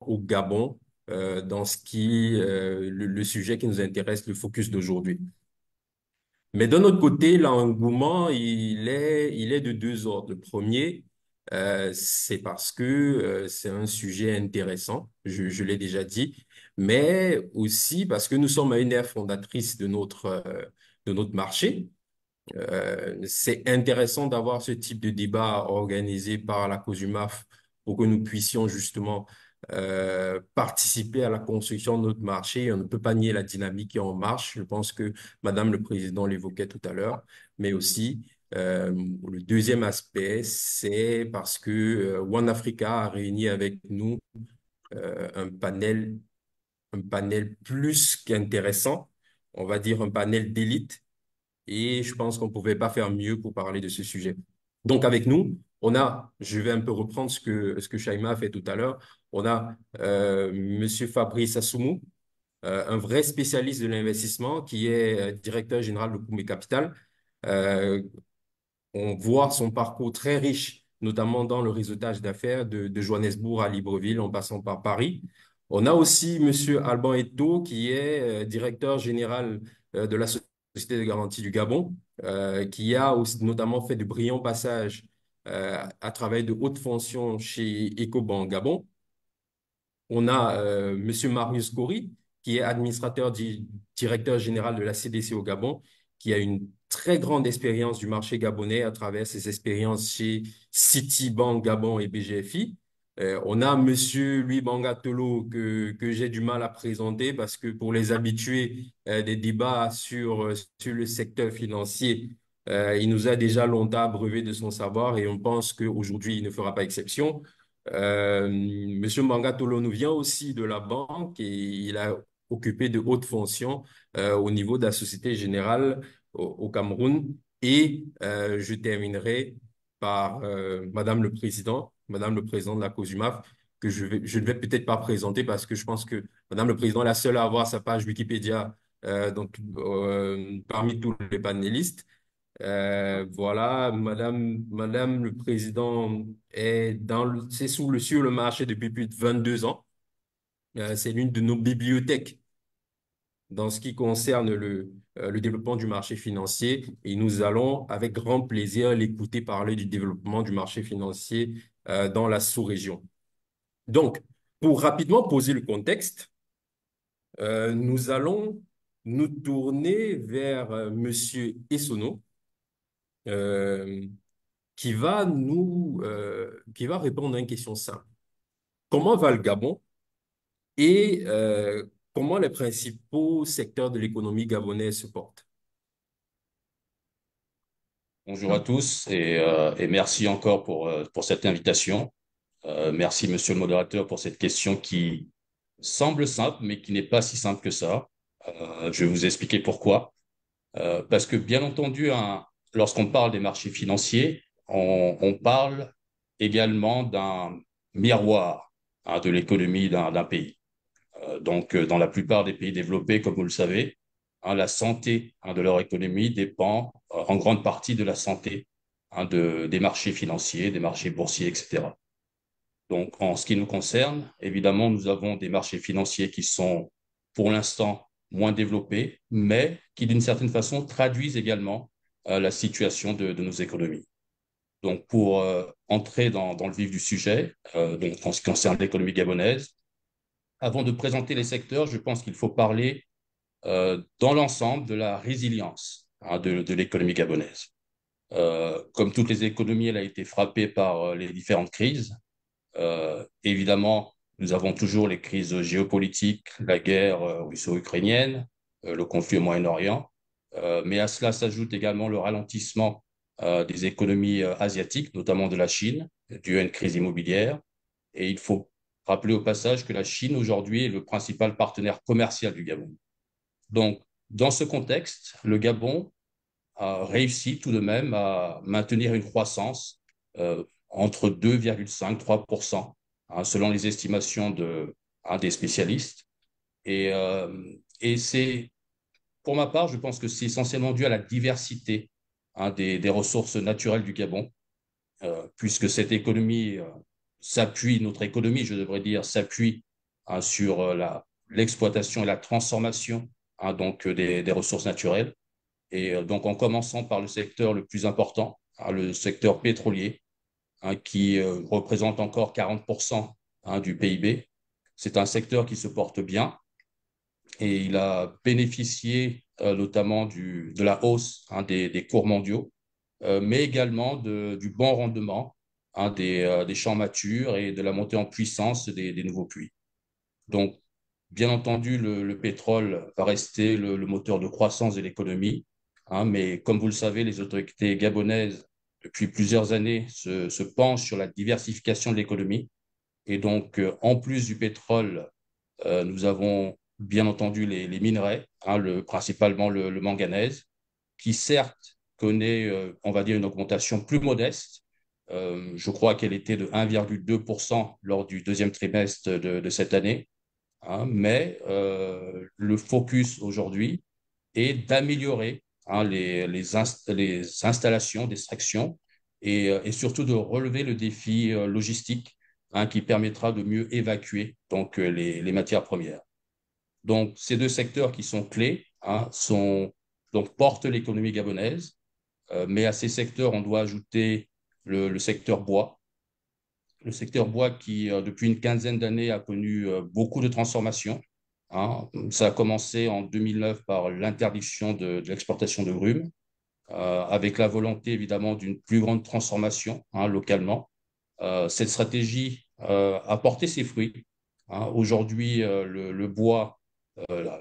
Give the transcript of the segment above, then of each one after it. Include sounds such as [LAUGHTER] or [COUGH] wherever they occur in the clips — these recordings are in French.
au Gabon euh, dans ce qui euh, le, sujet qui nous intéresse, le focus d'aujourd'hui. Mais d'un autre côté, l'engouement, il est, il est de deux ordres. Le premier, euh, c'est parce que euh, c'est un sujet intéressant, je, l'ai déjà dit, mais aussi parce que nous sommes à une ère fondatrice de notre, de notre marché. C'est intéressant d'avoir ce type de débat organisé par la COSUMAF pour que nous puissions justement euh, participer à la construction de notre marché. On ne peut pas nier la dynamique qui est en marche. Je pense que Madame le Président l'évoquait tout à l'heure, mais aussi euh, le deuxième aspect, c'est parce que euh, One Africa a réuni avec nous un panel, un panel plus qu'intéressant, on va dire un panel d'élite et je pense qu'on ne pouvait pas faire mieux pour parler de ce sujet. Donc, avec nous, on a, je vais un peu reprendre ce que, ce que Shaima a fait tout à l'heure, on a euh, Monsieur Fabrice Assoumou, euh, un vrai spécialiste de l'investissement qui est euh, directeur général de Koumé Capital. Euh, on voit son parcours très riche, notamment dans le réseautage d'affaires de, Johannesburg à Libreville en passant par Paris. On a aussi Monsieur Alban Eto qui est directeur général de la Société de garantie du Gabon, qui a aussi notamment fait de brillants passages à travers de hautes fonctions chez Ecobank Gabon. On a euh, Monsieur Marius Gori, qui est administrateur di directeur général de la CDC au Gabon, qui a une très grande expérience du marché gabonais à travers ses expériences chez Citibank Gabon et BGFI. Euh, on a Monsieur Louis Bangatolo que, j'ai du mal à présenter parce que pour les habitués euh, des débats sur, euh, sur le secteur financier, il nous a déjà longtemps abreuvé de son savoir et on pense qu'aujourd'hui, il ne fera pas exception. Euh, Monsieur Bangatolo nous vient aussi de la banque et il a occupé de hautes fonctions euh, au niveau de la Société Générale au, Cameroun. Et euh, je terminerai par Madame le Président, Madame le Président de la COSUMAF, que je vais, je ne vais peut-être pas présenter parce que je pense que Madame le Président est la seule à avoir sa page Wikipédia donc, parmi tous les panélistes. Euh, voilà, Madame, Madame le Président est dans c'est sous le, sur le marché depuis plus de 22 ans. Euh, c'est l'une de nos bibliothèques dans ce qui concerne le, euh, le développement du marché financier et nous allons avec grand plaisir l'écouter parler du développement du marché financier dans la sous-région. Donc, pour rapidement poser le contexte, nous allons nous tourner vers Monsieur Essono, qui va nous, euh, qui va répondre à une question simple. Comment va le Gabon? Et euh, comment les principaux secteurs de l'économie gabonaise se portent? Bonjour à tous et, euh, merci encore pour, euh, pour cette invitation. Euh, merci, monsieur le modérateur, pour cette question qui semble simple, mais qui n'est pas si simple que ça. Euh, je vais vous expliquer pourquoi. Euh, parce que, bien entendu, un, lorsqu'on parle des marchés financiers, on, parle également d'un miroir hein, de l'économie d'un, pays. Euh, donc, euh, dans la plupart des pays développés, comme vous le savez, hein, la santé hein, de leur économie dépend euh, en grande partie de la santé de, des marchés financiers, des marchés boursiers, etc. Donc, en ce qui nous concerne, évidemment, nous avons des marchés financiers qui sont pour l'instant moins développés, mais qui, d'une certaine façon, traduisent également euh, la situation de, nos économies. Donc, pour euh, entrer dans, le vif du sujet, euh, donc en ce qui concerne l'économie gabonaise, avant de présenter les secteurs, je pense qu'il faut parler dans l'ensemble de la résilience hein, de, de l'économie gabonaise. Comme toutes les économies, elle a été frappée par les différentes crises. Évidemment, nous avons toujours les crises géopolitiques, la guerre russo-ukrainienne, le conflit au Moyen-Orient, mais à cela s'ajoute également le ralentissement des économies asiatiques, notamment de la Chine, dû à une crise immobilière. Et il faut rappeler au passage que la Chine aujourd'hui est le principal partenaire commercial du Gabon. Donc, dans ce contexte, le Gabon a réussi tout de même à maintenir une croissance euh, entre 2,5-3%, hein, selon les estimations de, des spécialistes. Euh, et c'est, pour ma part, je pense que c'est essentiellement dû à la diversité hein, des, ressources naturelles du Gabon, euh, puisque cette économie euh, s'appuie, notre économie, je devrais dire, s'appuie hein, sur euh, l'exploitation et la transformation hein, donc, des, des, ressources naturelles. Et donc, en commençant par le secteur le plus important, le secteur pétrolier, qui représente encore 40% hein, du PIB. C'est un secteur qui se porte bien et il a bénéficié euh, notamment de la hausse hein, des, cours mondiaux, euh, mais également du bon rendement hein, des, euh, des, champs matures et de la montée en puissance des, nouveaux puits. Donc, bien entendu, le, le pétrole va rester le, moteur de croissance de l'économie, hein, mais comme vous le savez, les autorités gabonaises, depuis plusieurs années, se, penchent sur la diversification de l'économie. Et donc, en plus du pétrole, nous avons bien entendu les, minerais, hein, le, principalement le, manganèse, qui certes connaît, euh, on va dire, une augmentation plus modeste. Euh, je crois qu'elle était de 1,2% lors du deuxième trimestre de, cette année. Hein, mais euh, le focus aujourd'hui est d'améliorer hein, les, les, inst les, installations d'extraction et, surtout de relever le défi logistique qui permettra de mieux évacuer donc, les matières premières. Donc, ces deux secteurs qui sont clés hein, sont, donc, portent l'économie gabonaise, euh, mais à ces secteurs, on doit ajouter le, secteur bois. Le secteur bois qui, euh, depuis une quinzaine d'années, a connu euh, beaucoup de transformations. Hein. Ça a commencé en 2009 par l'interdiction de, l'exportation de grumes, avec la volonté évidemment d'une plus grande transformation hein, localement. Cette stratégie a porté ses fruits. Aujourd'hui, le, bois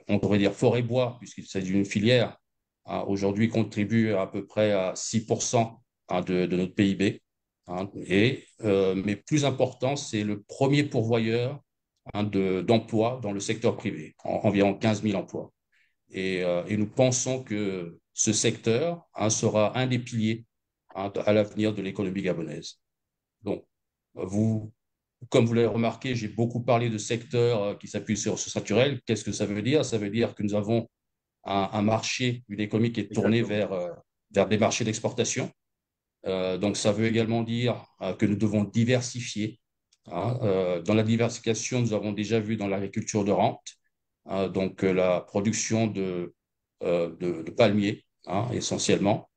on pourrait dire forêt-bois, puisqu'il s'agit d'une filière, hein, aujourd'hui contribue à peu près à 6% hein, de, notre PIB. Hein, et, euh, mais plus important, c'est le premier pourvoyeur d'emplois dans le secteur privé, en, environ 15 000 emplois. Et, euh, et, nous pensons que ce secteur sera un des piliers à l'avenir de l'économie gabonaise. Donc, vous, comme vous l'avez remarqué, j'ai beaucoup parlé de secteurs euh, qui s'appuient sur les ressources naturelles. Qu'est-ce que ça veut dire? Ça veut dire que nous avons un, un marché, une économie qui est tournée vers, euh, vers des marchés d'exportation. Euh, donc, ça veut également dire euh, que nous devons diversifier. Hein. Euh, dans la diversification, nous avons déjà vu dans l'agriculture de rente, hein, donc la production de, de, de palmiers, hein, essentiellement.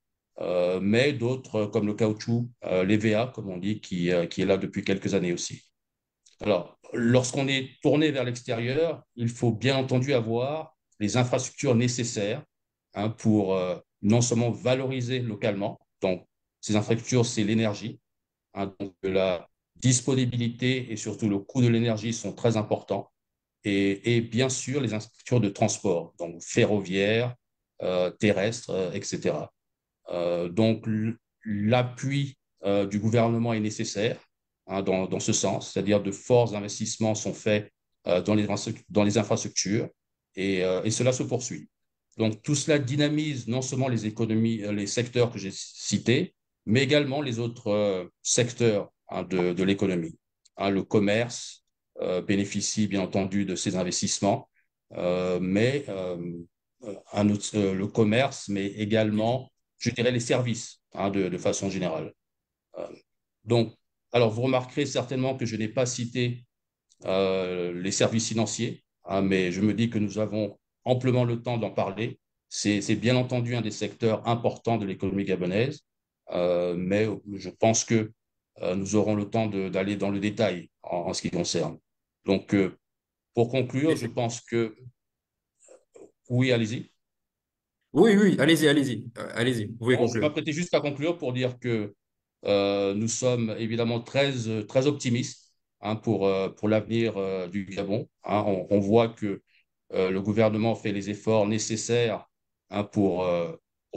mais d'autres comme le caoutchouc, l'EVA, comme on dit, qui, qui est là depuis quelques années aussi. Alors, lorsqu'on est tourné vers l'extérieur, il faut bien entendu avoir les infrastructures nécessaires hein, pour euh, non seulement valoriser localement, donc ces infrastructures, c'est l'énergie, hein, donc la disponibilité et surtout le coût de l'énergie sont très importants, et, bien sûr les infrastructures de transport, donc ferroviaires, euh, terrestres, euh, etc. Donc l'appui du gouvernement est nécessaire hein, dans, ce sens, c'est-à-dire de forts investissements sont faits euh, dans, les, infrastructures et, euh, et, cela se poursuit. Donc tout cela dynamise non seulement les économies, euh, les secteurs que j'ai cités, mais également les autres secteurs hein, de, l'économie. Hein, le commerce bénéficie bien entendu de ces investissements, mais le commerce, mais également, je dirais, les services de, façon générale. donc alors, vous remarquerez certainement que je n'ai pas cité euh, les services financiers, hein, mais je me dis que nous avons amplement le temps d'en parler. C'est bien entendu un des secteurs importants de l'économie gabonaise, euh, mais je pense que euh, nous aurons le temps d'aller dans le détail en, en, ce qui concerne. Donc, pour conclure, je pense que... Oui, allez-y. Oui, oui, allez-y, allez-y, allez-y, vous pouvez bon, conclure. Je m'apprêtais juste à conclure pour dire que nous sommes évidemment très, très optimistes hein, pour, euh, pour l'avenir euh, du Gabon. Hein. On, voit que le gouvernement fait les efforts nécessaires hein, pour,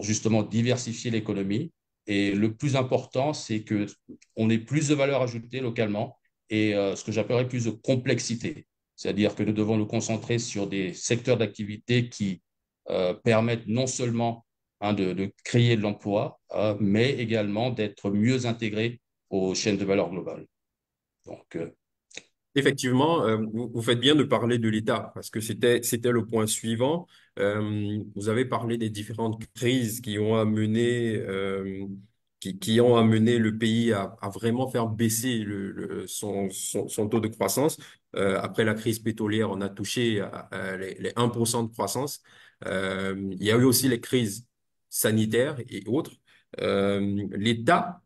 justement diversifier l'économie. Et le plus important, c'est qu'on ait plus de valeur ajoutée localement et ce que j'appellerais plus de complexité. C'est-à-dire que nous devons nous concentrer sur des secteurs d'activité qui euh, permettent non seulement hein, de, créer de l'emploi, euh, mais également d'être mieux intégrés aux chaînes de valeur globales. Euh... Effectivement, euh, vous, faites bien de parler de l'État parce que c'était le point suivant. Vous avez parlé des différentes crises qui ont amené le pays à, vraiment faire baisser son, taux de croissance. Après la crise pétrolière, on a touché les, les 1% de croissance. Il y a eu aussi les crises sanitaires et autres. Euh, l'État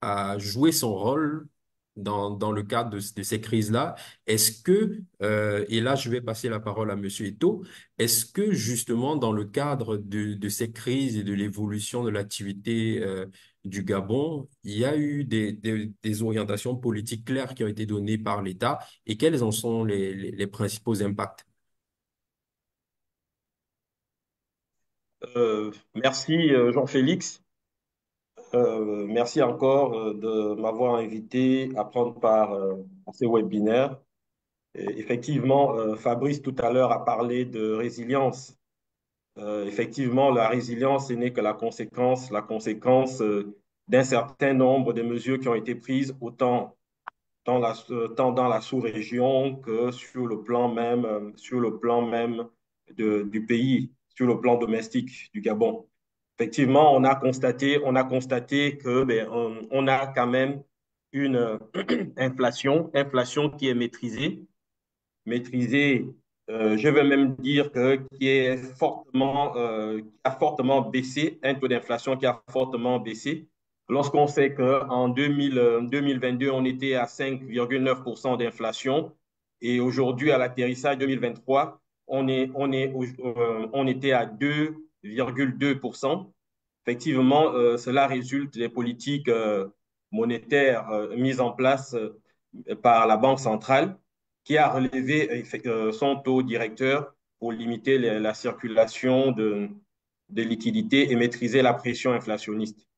a joué son rôle dans, le cadre de, ces crises-là. Est-ce que, euh, et là je vais passer la parole à Monsieur Eto, est-ce que justement dans le cadre de, ces crises et de l'évolution de l'activité euh, du Gabon, il y a eu des, orientations politiques claires qui ont été données par l'État? Et quels en sont les principaux impacts? Euh, merci euh, Jean-Félix. Euh, merci encore de m'avoir invité à prendre part à ces webinaires. Effectivement, Fabrice tout à l'heure a parlé de résilience. Effectivement, la résilience ce n'est que la conséquence, la conséquence d'un certain nombre de mesures qui ont été prises autant dans la, tant dans la sous-région que sur le plan même, sur le plan même du pays, sur le plan domestique du Gabon. Effectivement, on a constaté, on a constaté que ben, on, a quand même une euh, [CLEARS THROAT] inflation, inflation qui est maîtrisée, maîtrisée, euh, je vais même dire que qui est fortement, euh, qui a fortement baissé, un taux d'inflation qui a fortement baissé. Lorsqu'on sait qu'en 2022, on était à 5,9% d'inflation et aujourd'hui, à l'atterrissage 2023, on, est, on, euh, était à 2,2%. Effectivement, euh, cela résulte des politiques euh, monétaires mises en place par la Banque centrale qui a relevé son taux directeur pour limiter la, la circulation de, de liquidités et maîtriser la pression inflationniste.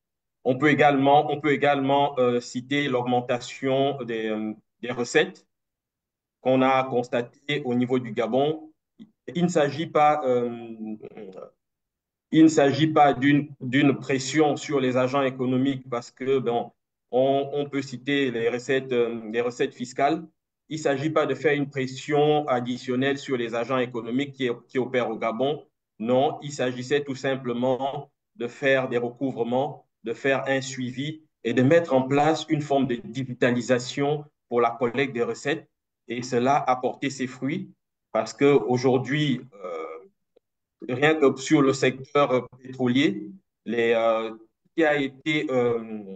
On peut également, citer l'augmentation des, des recettes qu'on a constatées au niveau du Gabon. Il ne s'agit pas euh, il ne s'agit pas d'une pression sur les agents économiques parce que bon, on, peut citer les recettes, euh, les recettes fiscales. Il ne s'agit pas de faire une pression additionnelle sur les agents économiques qui opèrent au Gabon. Non, il s'agissait tout simplement de faire des recouvrements, de faire un suivi et de mettre en place une forme de digitalisation pour la collecte des recettes. Et cela a porté ses fruits parce qu'aujourd'hui, euh, rien que sur le secteur pétrolier, les, euh, qui a été euh,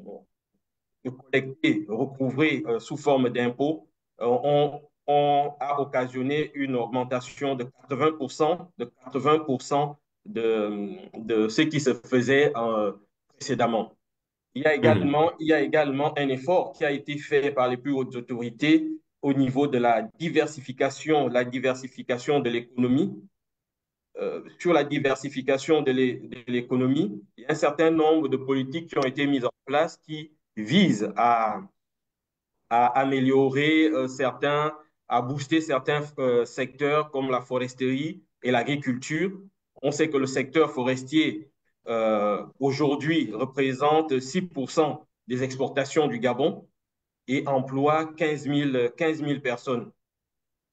collecté, recouvré euh, sous forme d'impôts, euh, on, a occasionné une augmentation de 80%, de 80% de, de ce qui se faisait euh, précédemment. Il y, a Mhm. également, il y a également un effort qui a été fait par les plus hautes autorités au niveau de la diversification, la diversification de l'économie euh, sur la diversification de l'économie, il y a un certain nombre de politiques qui ont été mises en place qui visent à, améliorer euh, certains, à booster certains euh, secteurs comme la foresterie et l'agriculture. On sait que le secteur forestier aujourd'hui représente 6% des exportations du Gabon et emploie 15 000, 15 000 personnes.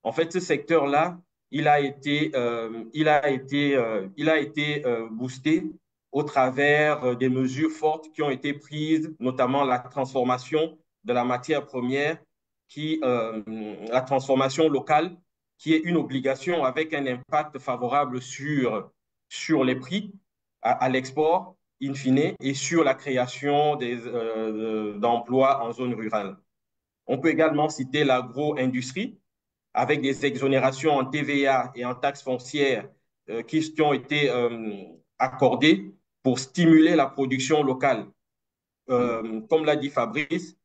En fait, ce secteur-là, il a été, euh, il a été, euh, il a été euh, boosté au travers des mesures fortes qui ont été prises, notamment la transformation de la matière première, qui, la transformation locale, qui est une obligation avec un impact favorable sur, sur les prix à, à l'export, in fine, et sur la création d'emplois en zone rurale. On peut également citer l'agro-industrie, avec des exonérations en TVA et en taxes foncières euh, qui, ont été euh, accordées pour stimuler la production locale. Euh, comme l'a dit Fabrice,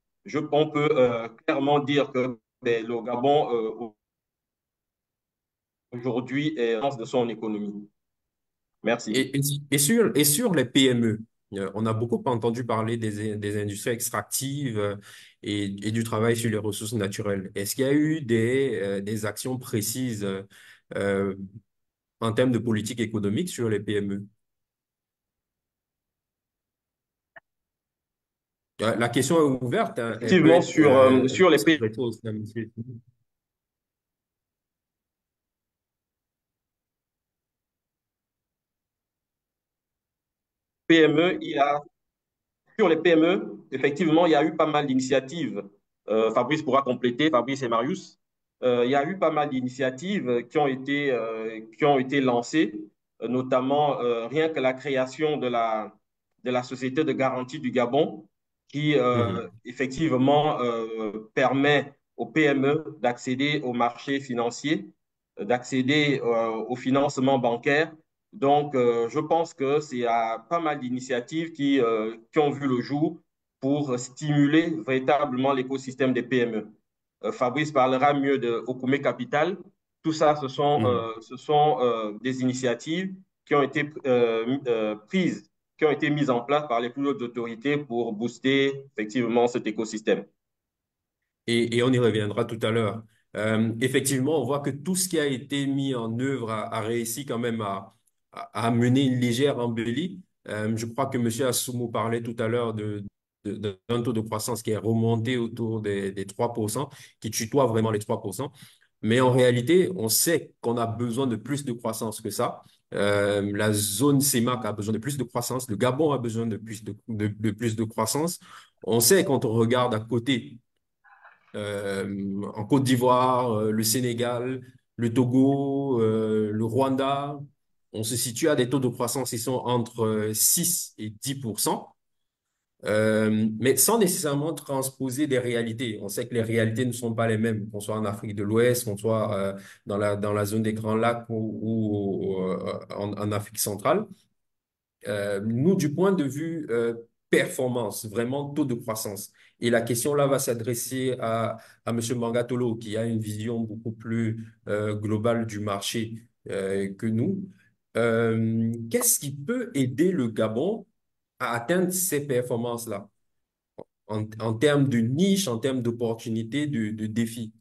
on peut clairement dire que ben, le Gabon aujourd'hui est de son économie. Merci. Et, sur, les PME, on a beaucoup entendu parler des, des industries extractives euh, et, et du travail sur les ressources naturelles. Est-ce qu'il y a eu des, euh, des actions précises euh, en termes de politique économique sur les PME? Euh, La question est ouverte, hein. Effectivement, sur, euh, euh, sur les pays adressée aussi à monsieur. PME, il y a, sur les PME, effectivement, il y a eu pas mal d'initiatives. Euh, Fabrice pourra compléter, Fabrice et Marius. euh, il y a eu pas mal d'initiatives qui ont été, euh, qui ont été lancées, notamment rien que la création de la, de la Société de garantie du Gabon, qui Mhm. effectivement permet aux PME d'accéder au marché financier, d'accéder au financement bancaire. Donc, je pense que c'est pas mal d'initiatives qui, qui ont vu le jour pour stimuler véritablement l'écosystème des PME. Euh, Fabrice parlera mieux de Okume Capital. Tout ça, ce sont, euh, ce sont euh, des initiatives qui ont été euh, euh, prises, qui ont été mises en place par les plus hautes autorités pour booster effectivement cet écosystème. Et, et on y reviendra tout à l'heure. Euh, effectivement, on voit que tout ce qui a été mis en œuvre a, a réussi quand même à, à, à mener une légère embellie. Euh, je crois que M. Assoumo parlait tout à l'heure de, de- d'un taux de croissance qui est remonté autour des, des 3%, qui tutoie vraiment les 3%. Mais en réalité, on sait qu'on a besoin de plus de croissance que ça. Euh, la zone CEMAC a besoin de plus de croissance. Le Gabon a besoin de plus de, de, de plus de croissance. On sait quand on regarde à côté euh, en Côte d'Ivoire, le Sénégal, le Togo, le Rwanda. On se situe à des taux de croissance qui sont entre euh, 6 et 10% euh, mais sans nécessairement transposer des réalités. On sait que les réalités ne sont pas les mêmes, qu'on soit en Afrique de l'Ouest, qu'on soit euh, dans la, zone des Grands Lacs ou, euh, en, Afrique centrale. Euh, nous, du point de vue euh, performance, vraiment taux de croissance. Et la question là va s'adresser à, à M. Mangatolo, qui a une vision beaucoup plus euh, globale du marché euh, que nous. Euh, qu'est-ce qui peut aider le Gabon à atteindre ces performances-là? En, termes de niche, en termes d'opportunités, de, de défis?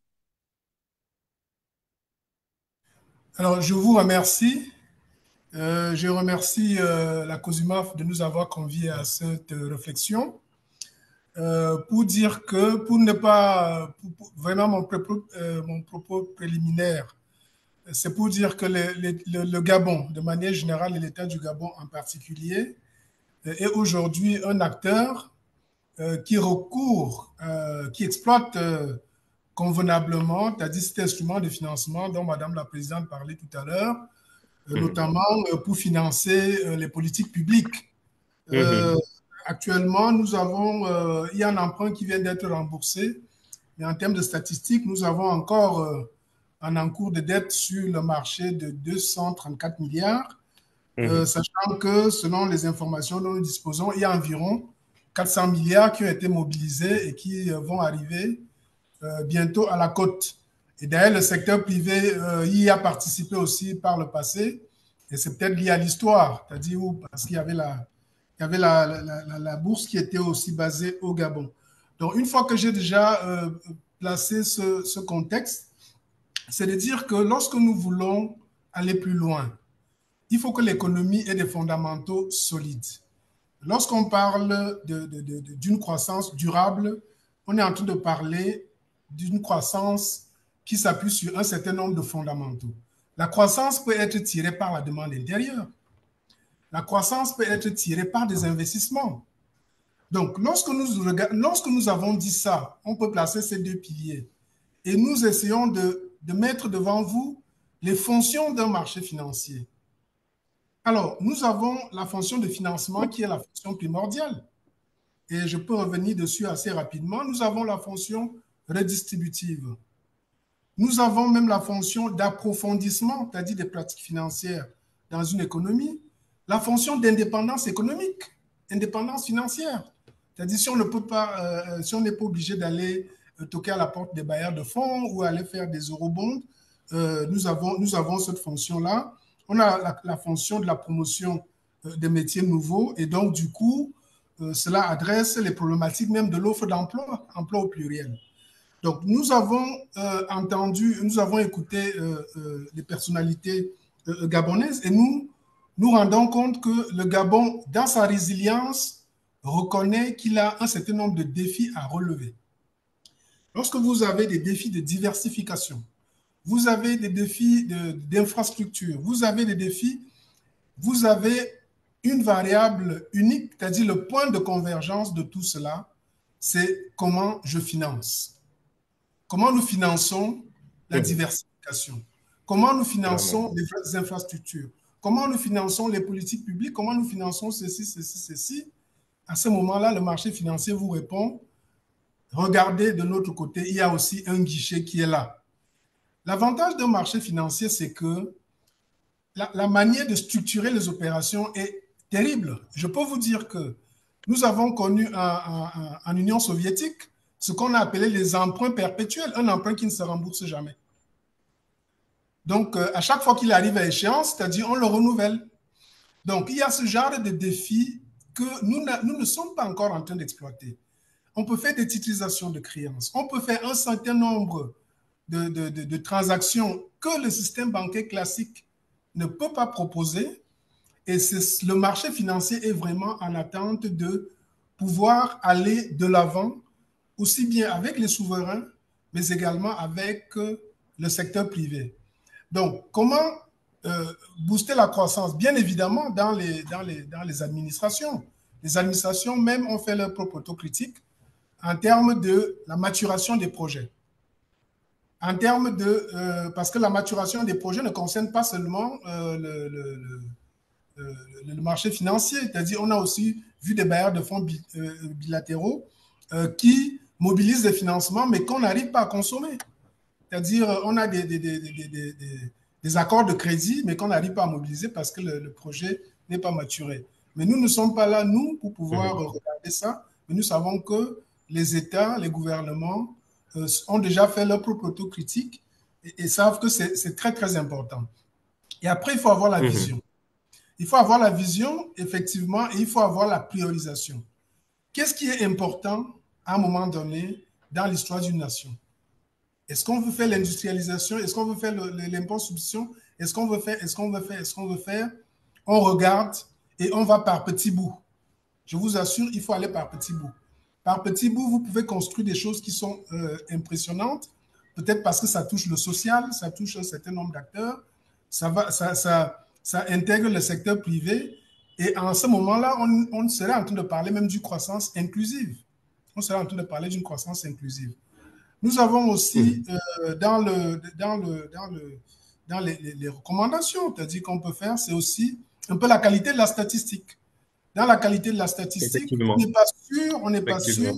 Alors, je vous remercie. Euh, je remercie euh, la COSUMAF de nous avoir conviés à cette réflexion. Pour dire que, pour ne pas, vraiment mon euh, mon propos préliminaire, c'est pour dire que le, le, le, Gabon, de manière générale, et l'État du Gabon en particulier, est aujourd'hui un acteur euh, qui recourt, euh, qui exploite euh, convenablement, c'est-à-dire cet instrument de financement dont Madame la Présidente parlait tout à l'heure, mmh. notamment pour financer les politiques publiques. Mmh. Actuellement, nous avons, il y a un emprunt qui vient d'être remboursé, mais en termes de statistiques, nous avons encore un encours de dette sur le marché de 234 milliards, mmh. euh, sachant que selon les informations dont nous disposons, il y a environ 400 milliards qui ont été mobilisés et qui euh, vont arriver euh, bientôt à la côte. Et d'ailleurs, le secteur privé y a participé aussi par le passé, et c'est peut-être lié à l'histoire, c'est-à-dire parce qu'il y avait, la, il y avait la, la, la, la, bourse qui était aussi basée au Gabon. Donc, une fois que j'ai déjà placé ce, ce contexte, c'est de dire que lorsque nous voulons aller plus loin, il faut que l'économie ait des fondamentaux solides. Lorsqu'on parle d'une croissance durable, on est en train de parler d'une croissance qui s'appuie sur un certain nombre de fondamentaux. La croissance peut être tirée par la demande intérieure. La croissance peut être tirée par des investissements. Donc, lorsque nous, lorsque nous avons dit ça, on peut placer ces deux piliers et nous essayons de, de mettre devant vous les fonctions d'un marché financier. Alors, nous avons la fonction de financement qui est la fonction primordiale. Et je peux revenir dessus assez rapidement. Nous avons la fonction redistributive. Nous avons même la fonction d'approfondissement, c'est-à-dire des pratiques financières dans une économie. La fonction d'indépendance économique, indépendance financière. C'est-à-dire si on ne pas, euh, si n'est pas obligé d'aller toquer à la porte des bailleurs de fonds ou aller faire des eurobonds, euh, nous, avons, nous avons cette fonction-là on a la, fonction de la promotion euh, des métiers nouveaux et donc du coup, euh, cela adresse les problématiques même de l'offre d'emploi, emploi au pluriel. Donc nous avons entendu, nous avons écouté les personnalités gabonaises et nous nous rendons compte que le Gabon, dans sa résilience, reconnaît qu'il a un certain nombre de défis à relever. Lorsque vous avez des défis de diversification, vous avez des défis d'infrastructure, de, vous avez des défis, vous avez une variable unique, c'est-à-dire le point de convergence de tout cela, c'est comment je finance. Comment nous finançons la diversification. Comment nous finançons les infrastructures. Comment nous finançons les politiques publiques. Comment nous finançons ceci, ceci, ceci. À ce moment-là, le marché financier vous répond, regardez de notre côté, il y a aussi un guichet qui est là. L'avantage d'un marché financier, c'est que la, manière de structurer les opérations est terrible. Je peux vous dire que nous avons connu en, Union soviétique ce qu'on a appelé les emprunts perpétuels, un emprunt qui ne se rembourse jamais. Donc, euh, à chaque fois qu'il arrive à échéance, c'est-à-dire on le renouvelle. Donc, il y a ce genre de défis que nous ne sommes pas encore en train d'exploiter. On peut faire des titrisations de créances, on peut faire un certain nombre de, transactions que le système bancaire classique ne peut pas proposer. Et le marché financier est vraiment en attente de pouvoir aller de l'avant, aussi bien avec les souverains, mais également avec le secteur privé. Donc, comment euh, booster la croissance? Bien évidemment, dans les, dans, les, dans les administrations. Les administrations même ont fait leur propre autocritique en termes de la maturation des projets. En termes de... Euh, parce que la maturation des projets ne concerne pas seulement euh, le, le, le, le, marché financier, c'est-à-dire on a aussi vu des bailleurs de fonds bi, bilatéraux qui mobilisent des financements, mais qu'on n'arrive pas à consommer. C'est-à-dire, on a des, des, des, des, accords de crédit, mais qu'on n'arrive pas à mobiliser parce que le, le projet n'est pas maturé. Mais nous ne sommes pas là, nous, pour pouvoir mmh. regarder ça. Mais nous savons que les États, les gouvernements euh, ont déjà fait leur propre autocritique et, et savent que c'est très, très important. Et après, il faut avoir la mmh. vision. Il faut avoir la vision, effectivement, et il faut avoir la priorisation. Qu'est-ce qui est important à un moment donné dans l'histoire d'une nation? Est-ce qu'on veut faire l'industrialisation? Est-ce qu'on veut faire l'impôt substitution? Est-ce qu'on veut faire Est-ce qu'on veut faire Est-ce qu'on veut faire? On regarde et on va par petits bouts. Je vous assure, il faut aller par petits bouts. Par petits bouts, vous pouvez construire des choses qui sont euh, impressionnantes, peut-être parce que ça touche le social, ça touche un certain nombre d'acteurs, ça, va, ça, ça, ça intègre le secteur privé. Et en ce moment-là, on, on serait en train de parler même d'une croissance inclusive. On serait en train de parler d'une croissance inclusive. Nous avons aussi euh, dans, le, dans, le, dans, le, dans les, les, les recommandations, c'est-à-dire qu'on peut faire, c'est aussi un peu la qualité de la statistique. Dans la qualité de la statistique, on n'est pas sûr, on n'est pas sûr,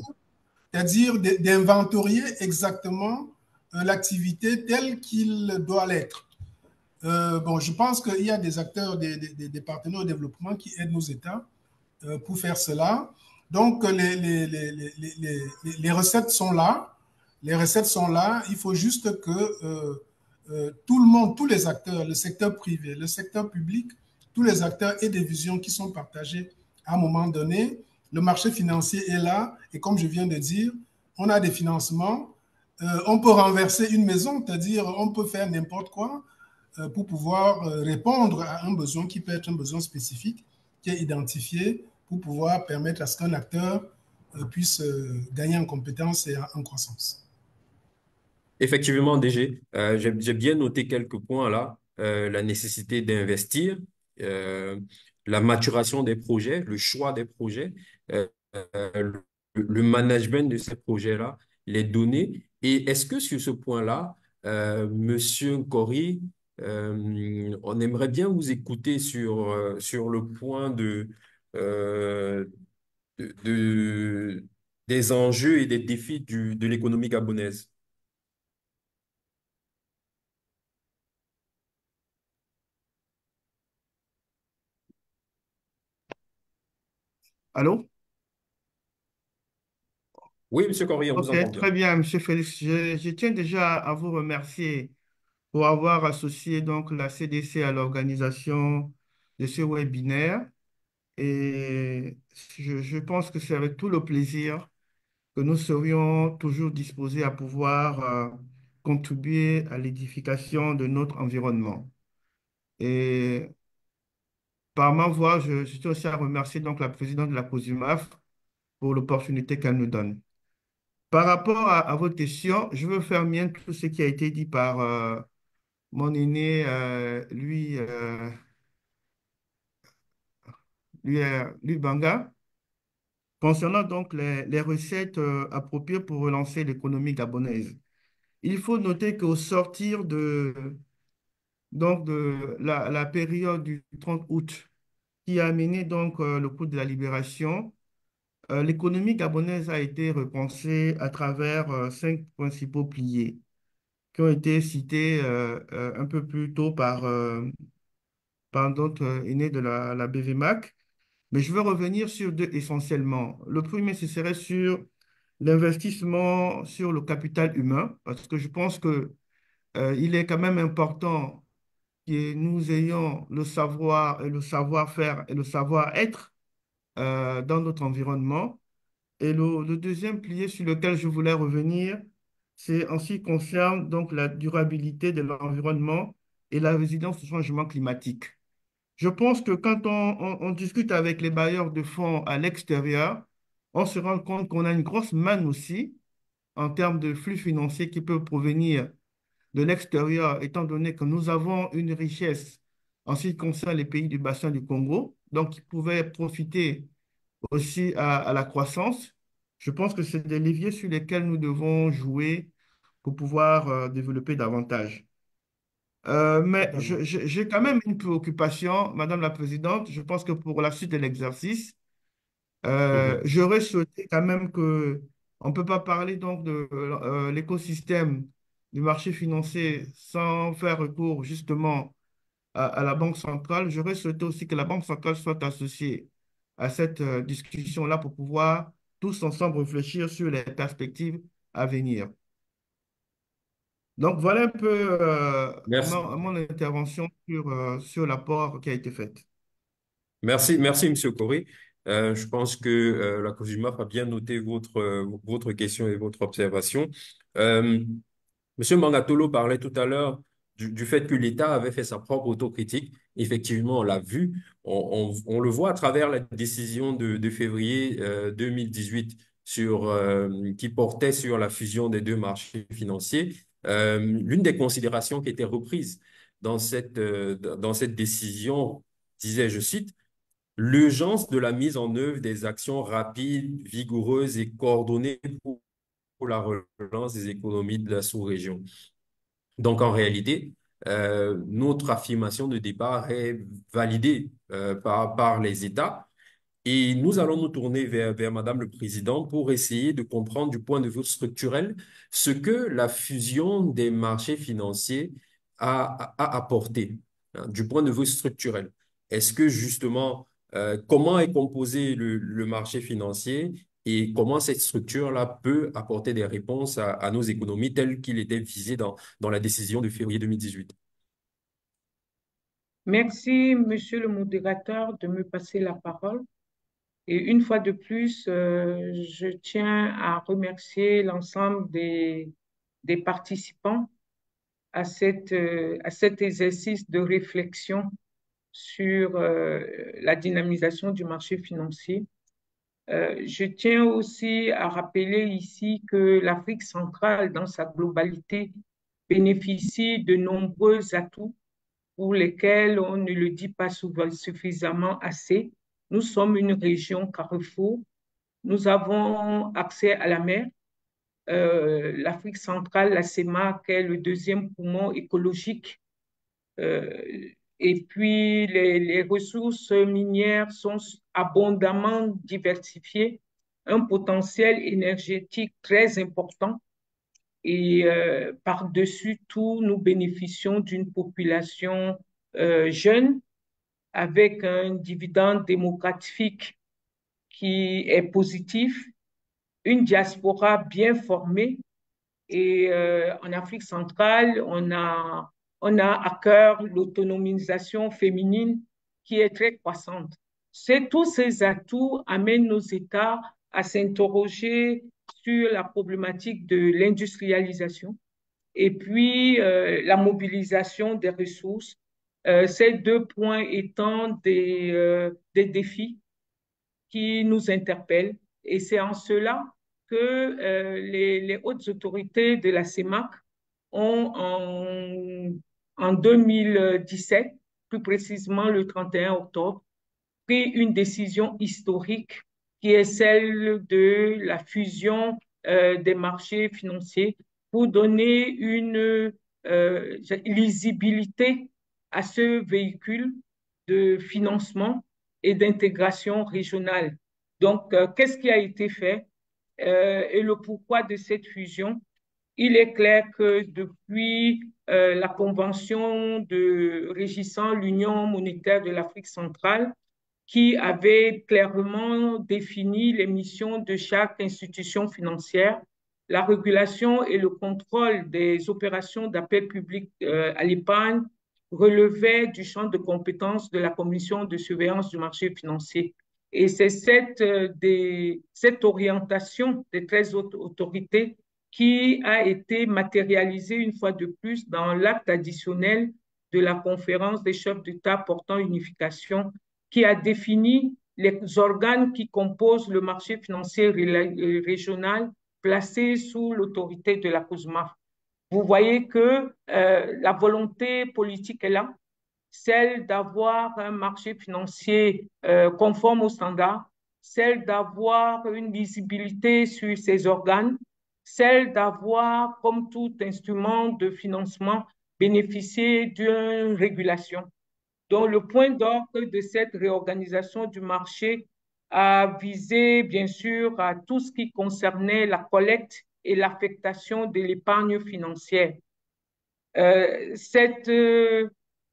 c'est-à-dire d'inventorier exactement euh, l'activité telle qu'il doit l'être. Euh, bon, je pense qu'il y a des acteurs, des, des, des, partenaires au développement qui aident nos États euh, pour faire cela. Donc, les, les, les, les recettes sont là. Les recettes sont là. Il faut juste que euh, tout le monde, tous les acteurs, le secteur privé, le secteur public, tous les acteurs aient des visions qui sont partagées à un moment donné. Le marché financier est là et comme je viens de dire, on a des financements. Euh, on peut renverser une maison, c'est-à-dire on peut faire n'importe quoi euh, pour pouvoir répondre à un besoin qui peut être un besoin spécifique, qui est identifié pour pouvoir permettre à ce qu'un acteur puisse gagner en compétences et en croissance. Effectivement, DG, euh, j'ai bien noté quelques points là. Euh, la nécessité d'investir, euh, la maturation des projets, le choix des projets, le, le, management de ces projets-là, les données. Et est-ce que sur ce point-là, Monsieur Cory, on aimerait bien vous écouter sur, sur le point de, des enjeux et des défis du, de l'économie gabonaise? Allô? Oui, Monsieur Corrier, on vous Ok, entend très bien. Monsieur Félix. Je, je tiens déjà à vous remercier pour avoir associé donc la CDC à l'organisation de ce webinaire. Et je, je pense que c'est avec tout le plaisir que nous serions toujours disposés à pouvoir euh, contribuer à l'édification de notre environnement. Et par ma voix, je, je tiens aussi à remercier donc la présidente de la COSUMAF pour l'opportunité qu'elle nous donne. Par rapport à, à, votre question, je veux faire mien tout ce qui a été dit par euh, mon aîné, euh, lui, euh, lui, lui, Banga, concernant donc les, recettes appropriées pour relancer l'économie gabonaise. il faut noter qu'au sortir de, donc de la, la période du 30 août, qui a amené donc euh, le coup de la libération, euh, l'économie gabonaise a été repensée à travers euh, cinq principaux piliers qui ont été cités un peu plus tôt par, par d'autres aînés de la, BVMAC. Mais je veux revenir sur deux essentiellement. Le premier, ce serait sur l'investissement sur le capital humain, parce que je pense que il est quand même important que nous ayons le savoir et le savoir-faire et le savoir-être euh, dans notre environnement. Et le, deuxième pilier sur lequel je voulais revenir, c'est en ce qui concerne donc la durabilité de l'environnement et la résilience au changement climatique. Je pense que quand on, on discute avec les bailleurs de fonds à l'extérieur, on se rend compte qu'on a une grosse manne aussi en termes de flux financiers qui peuvent provenir de l'extérieur, étant donné que nous avons une richesse en ce qui concerne les pays du bassin du Congo, donc qui pouvaient profiter aussi à, à la croissance. Je pense que c'est des leviers sur lesquels nous devons jouer pour pouvoir euh, développer davantage. Euh, mais j'ai quand même une préoccupation, Madame la Présidente. Je pense que pour la suite de l'exercice, euh, Mhm. j'aurais souhaité quand même que on ne peut pas parler donc de euh, l'écosystème du marché financier sans faire recours justement à, à la Banque centrale. J'aurais souhaité aussi que la Banque centrale soit associée à cette euh, discussion-là pour pouvoir tous ensemble réfléchir sur les perspectives à venir. Donc voilà un peu euh, mon, mon intervention sur, euh, sur l'apport qui a été fait. Merci, merci, Monsieur Coré. Euh, je pense que la COSUMAF a bien noté votre, votre question et votre observation. Monsieur Mangatolo parlait tout à l'heure du, fait que l'État avait fait sa propre autocritique. Effectivement, on l'a vu, on, le voit à travers la décision de, février euh, 2018 sur, euh, qui portait sur la fusion des deux marchés financiers. Euh, l'une des considérations qui était reprise dans cette, euh, décision disait, je cite, L'urgence de la mise en œuvre des actions rapides, vigoureuses et coordonnées pour la relance des économies de la sous-région. Donc, en réalité, euh, notre affirmation de départ est validée euh, par, les États et nous allons nous tourner vers, Madame le Président pour essayer de comprendre du point de vue structurel ce que la fusion des marchés financiers a, apporté hein, du point de vue structurel. Est-ce que justement, euh, comment est composé le marché financier et comment cette structure-là peut apporter des réponses à, nos économies telles qu'il était visé dans, dans la décision de février 2018? Merci, monsieur le modérateur, de me passer la parole. Et une fois de plus, euh, je tiens à remercier l'ensemble des, des participants à cette, euh, à cet exercice de réflexion sur euh, la dynamisation du marché financier. Euh, je tiens aussi à rappeler ici que l'Afrique centrale, dans sa globalité, bénéficie de nombreux atouts pour lesquels on ne le dit pas souvent, suffisamment assez. Nous sommes une région carrefour. Nous avons accès à la mer. Euh, L'Afrique centrale, la CEMAC, est le deuxième poumon écologique. Euh, et puis, les, ressources minières sont abondamment diversifiées, un potentiel énergétique très important. Et euh, par-dessus tout, nous bénéficions d'une population euh, jeune avec un dividende démographique qui est positif, une diaspora bien formée. Et euh, en Afrique centrale, on a, on a à cœur l'autonomisation féminine qui est très croissante. C'est, tous ces atouts amènent nos États à s'interroger sur la problématique de l'industrialisation et puis euh, la mobilisation des ressources. Euh, ces deux points étant des, euh, des défis qui nous interpellent. Et c'est en cela que les, hautes autorités de la CEMAC ont, en 2017, plus précisément le 31 octobre, pris une décision historique qui est celle de la fusion euh, des marchés financiers pour donner une euh, lisibilité à ce véhicule de financement et d'intégration régionale. Donc, euh, qu'est-ce qui a été fait? Et le pourquoi de cette fusion? Il est clair que depuis euh, la convention de régissant l'Union monétaire de l'Afrique centrale, qui avait clairement défini les missions de chaque institution financière, la régulation et le contrôle des opérations d'appel public euh, à l'épargne relevaient du champ de compétences de la Commission de surveillance du marché financier. Et c'est cette, euh, cette orientation des 13 autorités qui a été matérialisée une fois de plus dans l'acte additionnel de la conférence des chefs d'État portant unification qui a défini les organes qui composent le marché financier euh, régional placé sous l'autorité de la COSMAF. Vous voyez que euh, la volonté politique est là, celle d'avoir un marché financier euh, conforme aux standards, celle d'avoir une visibilité sur ces organes, celle d'avoir, comme tout instrument de financement, bénéficié d'une régulation. Donc, le point d'orgue de cette réorganisation du marché a visé, bien sûr, à tout ce qui concernait la collecte et l'affectation de l'épargne financière. Euh, euh,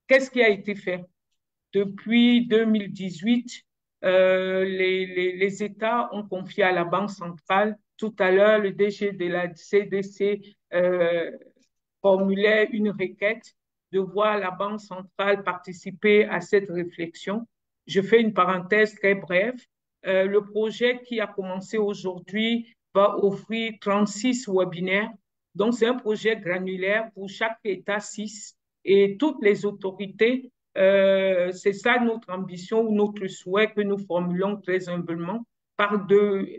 qu'est-ce qui a été fait? Depuis 2018, euh, les, États ont confié à la Banque centrale, tout à l'heure, le DG de la CDC euh, formulait une requête de voir la Banque centrale participer à cette réflexion. Je fais une parenthèse très brève. Euh, le projet qui a commencé aujourd'hui va offrir 36 webinaires. Donc, c'est un projet granulaire pour chaque État 6 et toutes les autorités. Euh, c'est ça notre ambition ou notre souhait que nous formulons très humblement.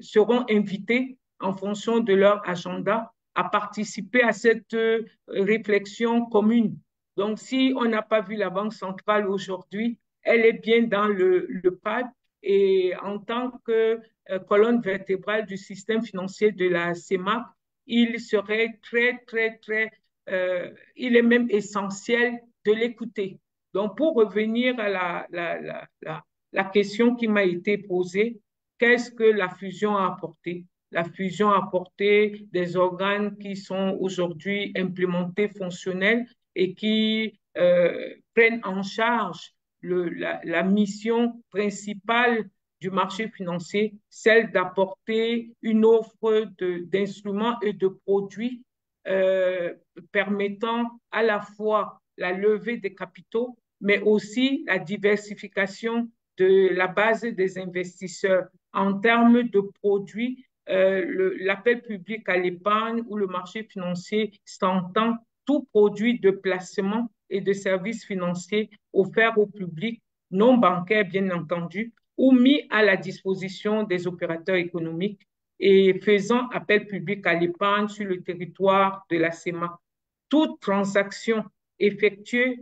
Seront invités en fonction de leur agenda à participer à cette euh, réflexion commune donc, si on n'a pas vu la Banque centrale aujourd'hui, elle est bien dans le, le PAD et en tant que euh, colonne vertébrale du système financier de la CEMAC, il serait très, très, très, euh, il est même essentiel de l'écouter. Donc, pour revenir à la, la, la, la question qui m'a été posée, qu'est-ce que la fusion a apporté? La fusion a des organes qui sont aujourd'hui implémentés, fonctionnels, et qui euh, prennent en charge la, mission principale du marché financier, celle d'apporter une offre d'instruments et de produits euh, permettant à la fois la levée des capitaux, mais aussi la diversification de la base des investisseurs en termes de produits. Euh, L'appel public à l'épargne ou le marché financier s'entend tout produit de placement et de services financiers offerts au public, non bancaire bien entendu, ou mis à la disposition des opérateurs économiques et faisant appel public à l'épargne sur le territoire de la CEMA. Toute transaction effectuée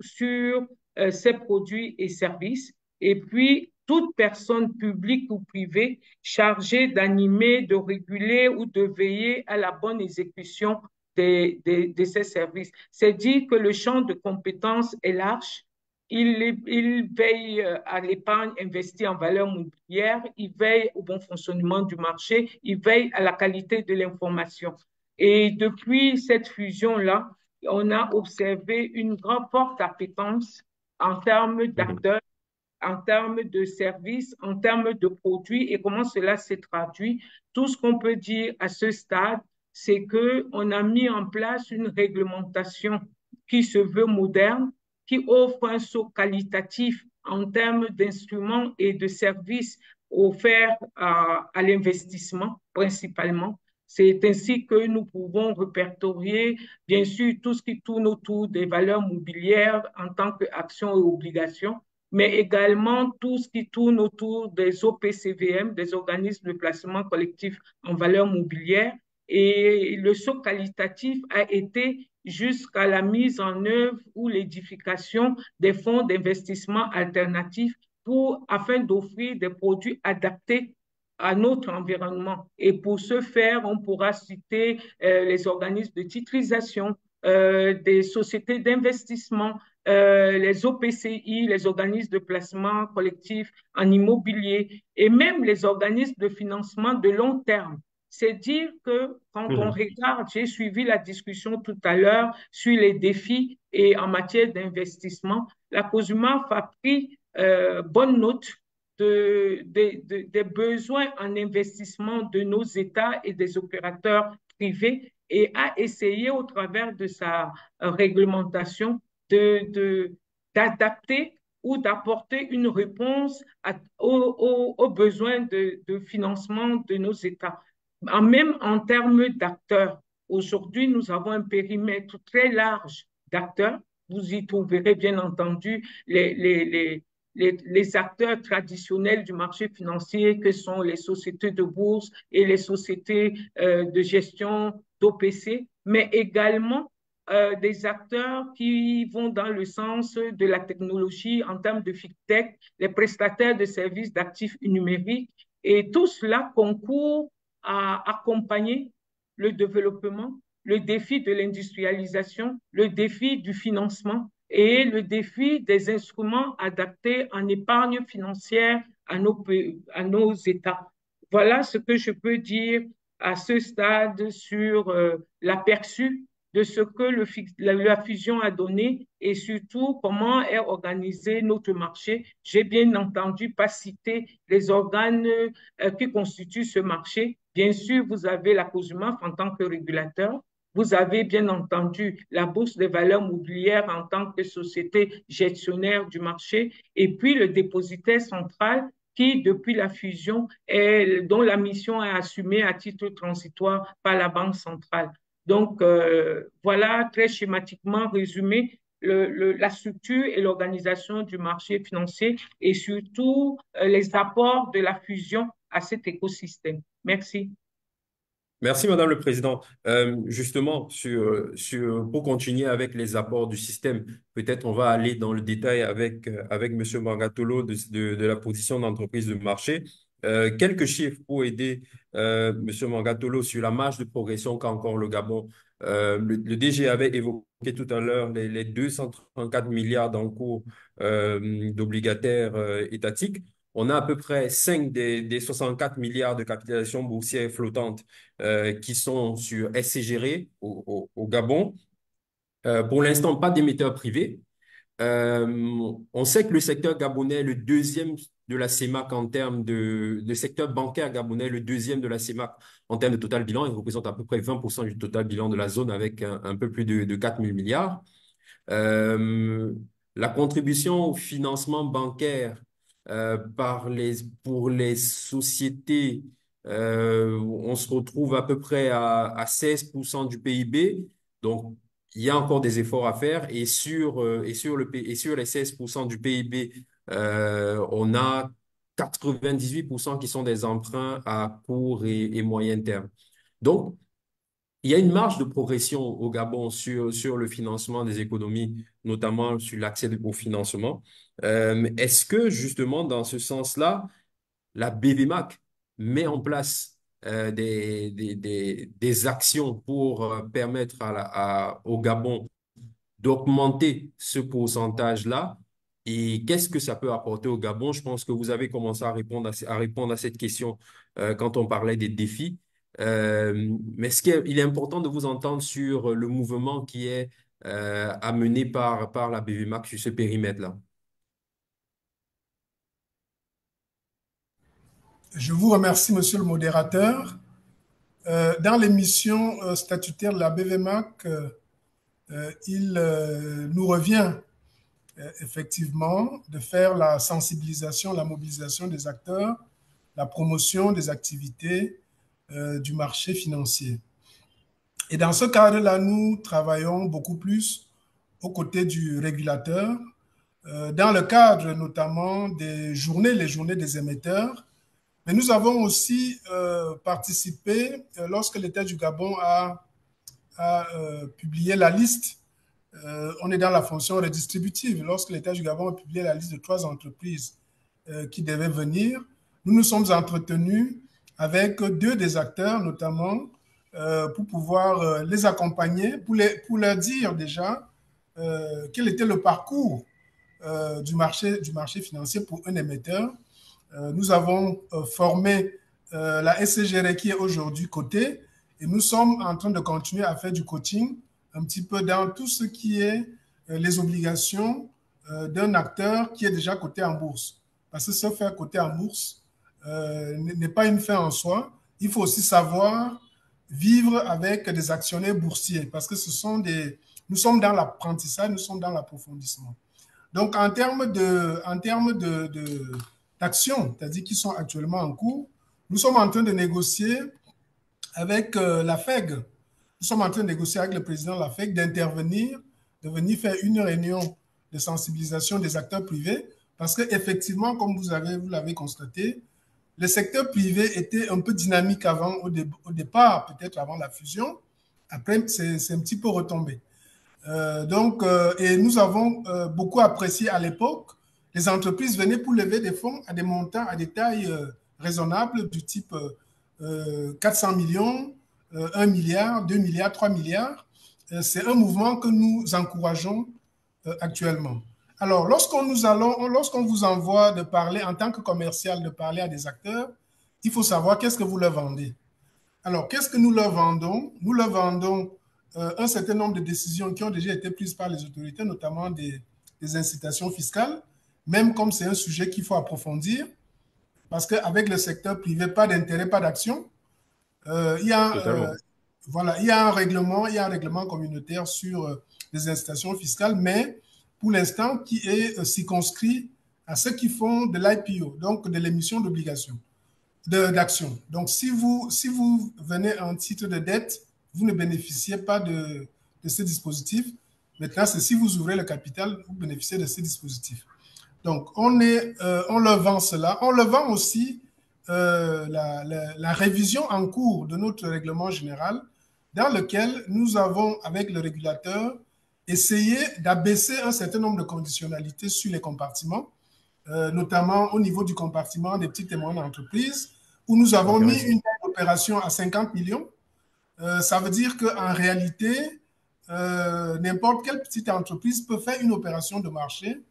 sur euh, ces produits et services, et puis toute personne publique ou privée chargée d'animer, de réguler ou de veiller à la bonne exécution de, de, de ces services. C'est dire que le champ de compétences est large. Il, il veille euh, à l'épargne investie en valeur mobilière, il veille au bon fonctionnement du marché, il veille à la qualité de l'information. Et depuis cette fusion-là, on a observé une grande forte appétence en termes d'acteurs, en termes de services, en termes de produits et comment cela s'est traduit. Tout ce qu'on peut dire à ce stade, c'est qu'on a mis en place une réglementation qui se veut moderne, qui offre un saut qualitatif en termes d'instruments et de services offerts à, l'investissement principalement. C'est ainsi que nous pouvons répertorier, bien sûr, tout ce qui tourne autour des valeurs mobilières en tant qu'actions et obligations, mais également tout ce qui tourne autour des OPCVM, des organismes de placement collectif en valeurs mobilières, et le saut qualitatif a été jusqu'à la mise en œuvre ou l'édification des fonds d'investissement alternatifs pour, afin d'offrir des produits adaptés à notre environnement. Et pour ce faire, on pourra citer euh, les organismes de titrisation, euh, des sociétés d'investissement, euh, les OPCI, les organismes de placement collectif en immobilier et même les organismes de financement de long terme. C'est dire que quand on mmh. regarde, j'ai suivi la discussion tout à l'heure sur les défis et en matière d'investissement, la COSUMAF a pris euh, bonne note de, des besoins en investissement de nos États et des opérateurs privés et a essayé au travers de sa euh, réglementation de, d'adapter ou d'apporter une réponse aux, besoins de, de, financement de nos États. Même en termes d'acteurs, aujourd'hui, nous avons un périmètre très large d'acteurs. Vous y trouverez bien entendu les, les, les, les, acteurs traditionnels du marché financier que sont les sociétés de bourse et les sociétés euh, de gestion d'OPC, mais également euh, des acteurs qui vont dans le sens de la technologie en termes de FICTech, les prestataires de services d'actifs numériques, et tout cela concourt à accompagner le développement, le défi de l'industrialisation, le défi du financement et le défi des instruments adaptés en épargne financière à nos, à nos États. Voilà ce que je peux dire à ce stade sur euh, l'aperçu de ce que la, fusion a donné et surtout comment est organisé notre marché. J'ai bien entendu pas citer les organes euh, qui constituent ce marché. Bien sûr, vous avez la COSUMAF en tant que régulateur, vous avez bien entendu la Bourse des valeurs mobilières en tant que société gestionnaire du marché et puis le dépositaire central qui, depuis la fusion, dont la mission est assumée à titre transitoire par la Banque centrale. Donc, euh, voilà très schématiquement résumé le, la structure et l'organisation du marché financier et surtout euh, les apports de la fusion à cet écosystème. Merci. Merci, Madame le Président. Euh, justement, sur, sur, pour continuer avec les apports du système, peut-être on va aller dans le détail avec, avec M. Margatolo de, de, de la position d'entreprise de marché. Euh, quelques chiffres pour aider euh, M. Mangatolo sur la marge de progression qu'a encore le Gabon. Euh, le, DG avait évoqué tout à l'heure les, les, 234 milliards d'encours euh, d'obligataires étatiques. On a à peu près 5 des, des 64 milliards de capitalisation boursière flottante qui sont sur SCGR au, au, au Gabon. pour l'instant, pas d'émetteurs privés. on sait que le secteur gabonais est le deuxième de la CEMAC en termes de, secteur bancaire gabonais, le deuxième de la CEMAC en termes de total bilan. Il représente à peu près 20% du total bilan de la zone avec un, peu plus de, de 4 000 milliards. Euh, la contribution au financement bancaire euh, par les, pour les sociétés, euh, on se retrouve à peu près à, à 16% du PIB. Donc, il y a encore des efforts à faire et sur, et sur, le, et sur les 16% du PIB euh, on a 98% qui sont des emprunts à court et, moyen terme. Donc, il y a une marge de progression au Gabon sur, sur le financement des économies, notamment sur l'accès au financement. Euh, est-ce que justement, dans ce sens-là, la BVMAC met en place euh, des, des, des, actions pour permettre au Gabon d'augmenter ce pourcentage-là? Et qu'est-ce que ça peut apporter au Gabon? Je pense que vous avez commencé à répondre à, cette question euh, quand on parlait des défis. Euh, mais qu'il est important de vous entendre sur le mouvement qui est euh, amené par, la BVMAC sur ce périmètre-là? Je vous remercie, monsieur le modérateur. dans l'émission statutaire de la BVMAC, il nous revient effectivement, de faire la sensibilisation, la mobilisation des acteurs, la promotion des activités euh, du marché financier. Et dans ce cadre-là, nous travaillons beaucoup plus aux côtés du régulateur, euh, dans le cadre notamment des journées, les journées des émetteurs. Mais nous avons aussi participé lorsque l'État du Gabon a publié la liste euh, on est dans la fonction redistributive. Lorsque l'État du Gabon a publié la liste de trois entreprises euh, qui devaient venir, nous nous sommes entretenus avec deux des acteurs, notamment, euh, pour pouvoir les accompagner, pour, les, pour leur dire déjà quel était le parcours du, marché, du marché financier pour un émetteur. Nous avons formé la SCGR qui est aujourd'hui cotée et nous sommes en train de continuer à faire du coaching un petit peu dans tout ce qui est les obligations d'un acteur qui est déjà coté en bourse. Parce que se faire coter en bourse euh, n'est pas une fin en soi. Il faut aussi savoir vivre avec des actionnaires boursiers parce que ce sont des, nous sommes dans l'apprentissage, nous sommes dans l'approfondissement. Donc, en termes de, en termes de, d'actions, c'est-à-dire qui sont actuellement en cours, nous sommes en train de négocier avec euh, la FEG. Nous sommes en train de négocier avec le président de la FEG d'intervenir, de venir faire une réunion de sensibilisation des acteurs privés parce qu'effectivement, comme vous avez, vous l'avez constaté, le secteur privé était un peu dynamique avant, au, départ, peut-être avant la fusion. Après, c'est un petit peu retombé. Euh, donc, euh, et nous avons euh, beaucoup apprécié à l'époque. Les entreprises venaient pour lever des fonds à des montants, à des tailles raisonnables du type 400 euh, millions, 1 milliard, 2 milliards, 3 milliards. c'est un mouvement que nous encourageons actuellement. Alors, lorsqu'on nous allons, lorsqu'on vous envoie de parler en tant que commercial, de parler à des acteurs, il faut savoir qu'est-ce que vous leur vendez. Alors, qu'est-ce que nous leur vendons? Nous leur vendons euh, un certain nombre de décisions qui ont déjà été prises par les autorités, notamment des, des incitations fiscales, même comme c'est un sujet qu'il faut approfondir, parce qu'avec le secteur privé, pas d'intérêt, pas d'action. Euh, il, y a, euh, voilà, il y a un règlement, il y a un règlement communautaire sur euh, les incitations fiscales, mais pour l'instant, qui est circonscrit à ceux qui font de l'IPO, donc de l'émission d'obligations, d'actions. Donc, si vous, si vous venez en titre de dette, vous ne bénéficiez pas de, de ce dispositif. Maintenant, c'est si vous ouvrez le capital, vous bénéficiez de ce dispositif. Donc, on, est, euh, on le vend cela. On le vend aussi euh, la, la, la, révision en cours de notre règlement général, dans lequel nous avons, avec le régulateur, essayer d'abaisser un certain nombre de conditionnalités sur les compartiments, euh, notamment au niveau du compartiment des petites et moyennes entreprises, où nous avons mis une opération à 50 millions. Euh, ça veut dire qu'en réalité, n'importe quelle petite entreprise peut faire une opération de marché.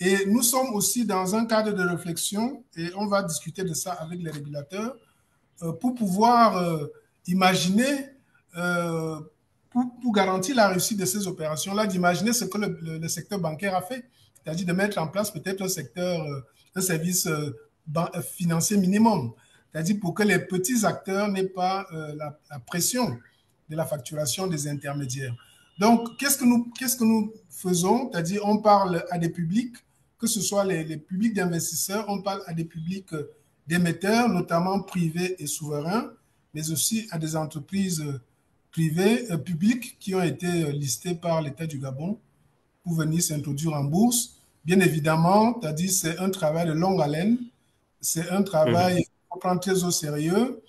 Et nous sommes aussi dans un cadre de réflexion, et on va discuter de ça avec les régulateurs, euh, pour pouvoir euh, imaginer euh, pour, garantir la réussite de ces opérations-là, d'imaginer ce que le, secteur bancaire a fait, c'est-à-dire de mettre en place peut-être un secteur, un service financier minimum, c'est-à-dire pour que les petits acteurs n'aient pas la, la, pression de la facturation des intermédiaires. Donc, qu'est-ce que nous, qu'est-ce que nous faisons? C'est-à-dire, on parle à des publics, que ce soit les, les publics d'investisseurs, on parle à des publics d'émetteurs, notamment privés et souverains, mais aussi à des entreprises privés, euh, publics qui ont été euh, listés par l'État du Gabon pour venir s'introduire en bourse. Bien évidemment, tu as dit c'est un travail de longue haleine, c'est un travail mmh. qu'il faut prendre très au sérieux.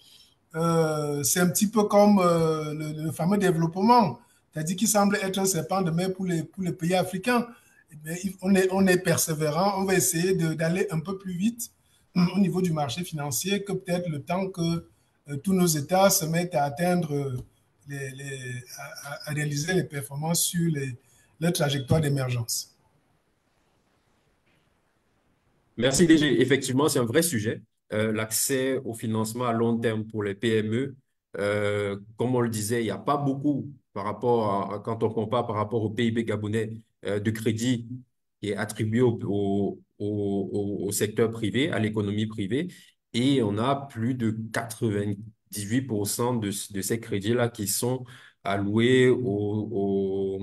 Euh, c'est un petit peu comme euh, le, le, fameux développement, tu as dit qu'il semble être un serpent de mer pour les, pour les pays africains. On, est, on est persévérant, on va essayer d'aller un peu plus vite au niveau du marché financier que peut-être le temps que euh, tous nos États se mettent à atteindre les, les, à, réaliser les performances sur les, leur trajectoire d'émergence. Merci DG. Effectivement, c'est un vrai sujet. Euh, L'accès au financement à long terme pour les PME, euh, comme on le disait, il n'y a pas beaucoup par rapport à, quand on compare par rapport au PIB gabonais euh, de crédit qui est attribué au, au, au, secteur privé, à l'économie privée. Et on a plus de 80, 18% de, de ces crédits-là qui sont alloués au,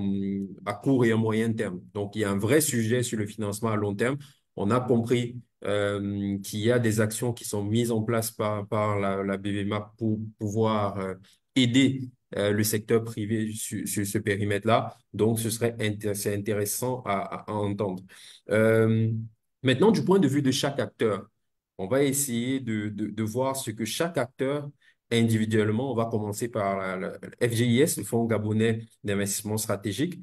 à court et à moyen terme. Donc, il y a un vrai sujet sur le financement à long terme. On a compris euh, qu'il y a des actions qui sont mises en place par, par la, la BVMA pour pouvoir euh, aider euh, le secteur privé sur, ce périmètre-là. Donc, ce serait intér intéressant à, entendre. Euh, maintenant, du point de vue de chaque acteur, on va essayer de, de, voir ce que chaque acteur individuellement. On va commencer par le FGIS, le Fonds gabonais d'investissement stratégique,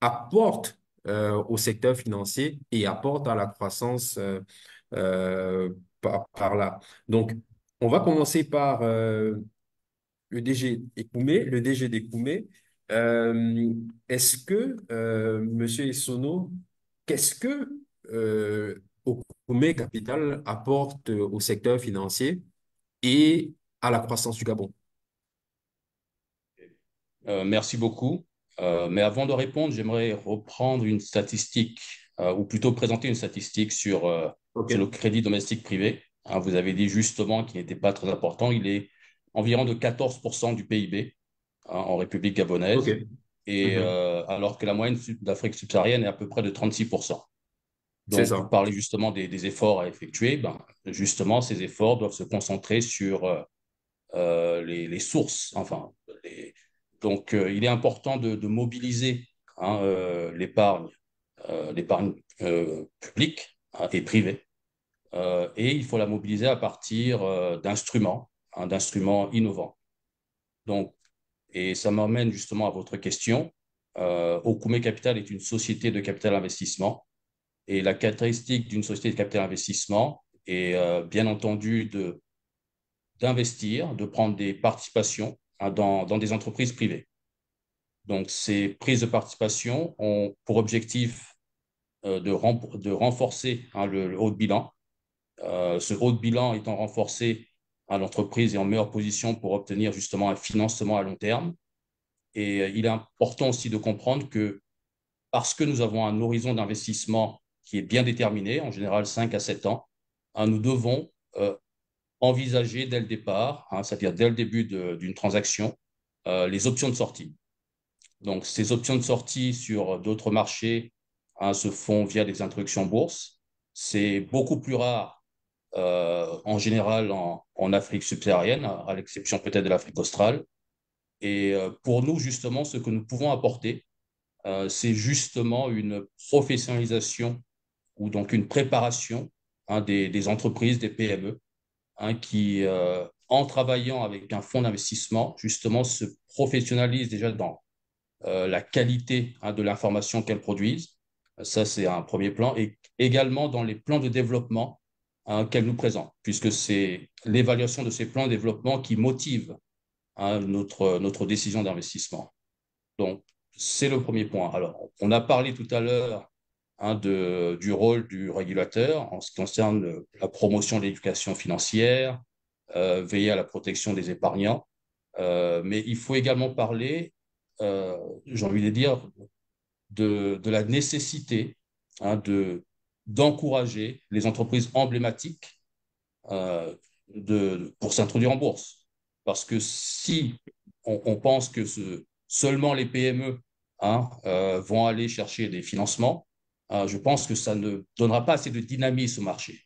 apporte euh, au secteur financier et apporte à la croissance par, là. Donc, on va commencer par le DG Ekoumé, le DG d'Ekoumé. Euh, est-ce que, euh, Monsieur Essono, qu'est-ce que euh, Okume Capital apporte au secteur financier et à la croissance du Gabon? Euh, merci beaucoup. Euh, mais avant de répondre, j'aimerais reprendre une statistique, euh, ou plutôt présenter une statistique euh, sur le crédit domestique privé. Hein, vous avez dit justement qu'il n'était pas très important. Il est environ de 14% du PIB hein, en République gabonaise, et Mhm. euh, alors que la moyenne d'Afrique subsaharienne est à peu près de 36%. C'est Donc, ça. vous parlez justement des, des efforts à effectuer. Ben, justement, ces efforts doivent se concentrer sur euh, euh, les, les sources. Enfin, les- donc, euh, il est important de, de mobiliser hein, l'épargne, l'épargne publique hein, et privée. Et il faut la mobiliser à partir d'instruments, d'instruments innovants. Donc, et ça m'amène justement à votre question. Euh, Okume Capital est une société de capital investissement. Et la caractéristique d'une société de capital investissement est euh, bien entendu d'investir, de prendre des participations hein, dans, dans des entreprises privées. Donc, ces prises de participation ont pour objectif euh, de, de renforcer hein, le, le haut de bilan. Euh, ce haut de bilan étant renforcé, l'entreprise est en meilleure position pour obtenir justement un financement à long terme. Et euh, il est important aussi de comprendre que parce que nous avons un horizon d'investissement qui est bien déterminé, en général 5 à 7 ans, hein, nous devons euh, envisager dès le départ, hein, c'est-à-dire dès le début d'une transaction, euh, les options de sortie. Donc, ces options de sortie sur d'autres marchés hein, se font via des introductions en bourse. C'est beaucoup plus rare euh, en général en, Afrique subsaharienne, à, l'exception peut-être de l'Afrique australe. Et euh, pour nous, justement, ce que nous pouvons apporter, euh, c'est justement une professionnalisation ou donc une préparation hein, des, entreprises, des PME, hein, qui, en travaillant avec un fonds d'investissement, justement, se professionnalisent déjà dans la qualité hein, de l'information qu'elles produisent. Ça, c'est un premier plan. Et également dans les plans de développement hein, qu'elles nous présentent, puisque c'est l'évaluation de ces plans de développement qui motive hein, notre, décision d'investissement. Donc, c'est le premier point. Alors, on a parlé tout à l'heure hein, du rôle du régulateur en ce qui concerne la promotion de l'éducation financière, euh, veiller à la protection des épargnants. Euh, mais il faut également parler, euh, j'ai envie de dire, de, la nécessité de, d'encourager les entreprises emblématiques euh, pour s'introduire en bourse. Parce que si on, pense que seulement les PME hein, euh, vont aller chercher des financements, euh, je pense que ça ne donnera pas assez de dynamisme au marché.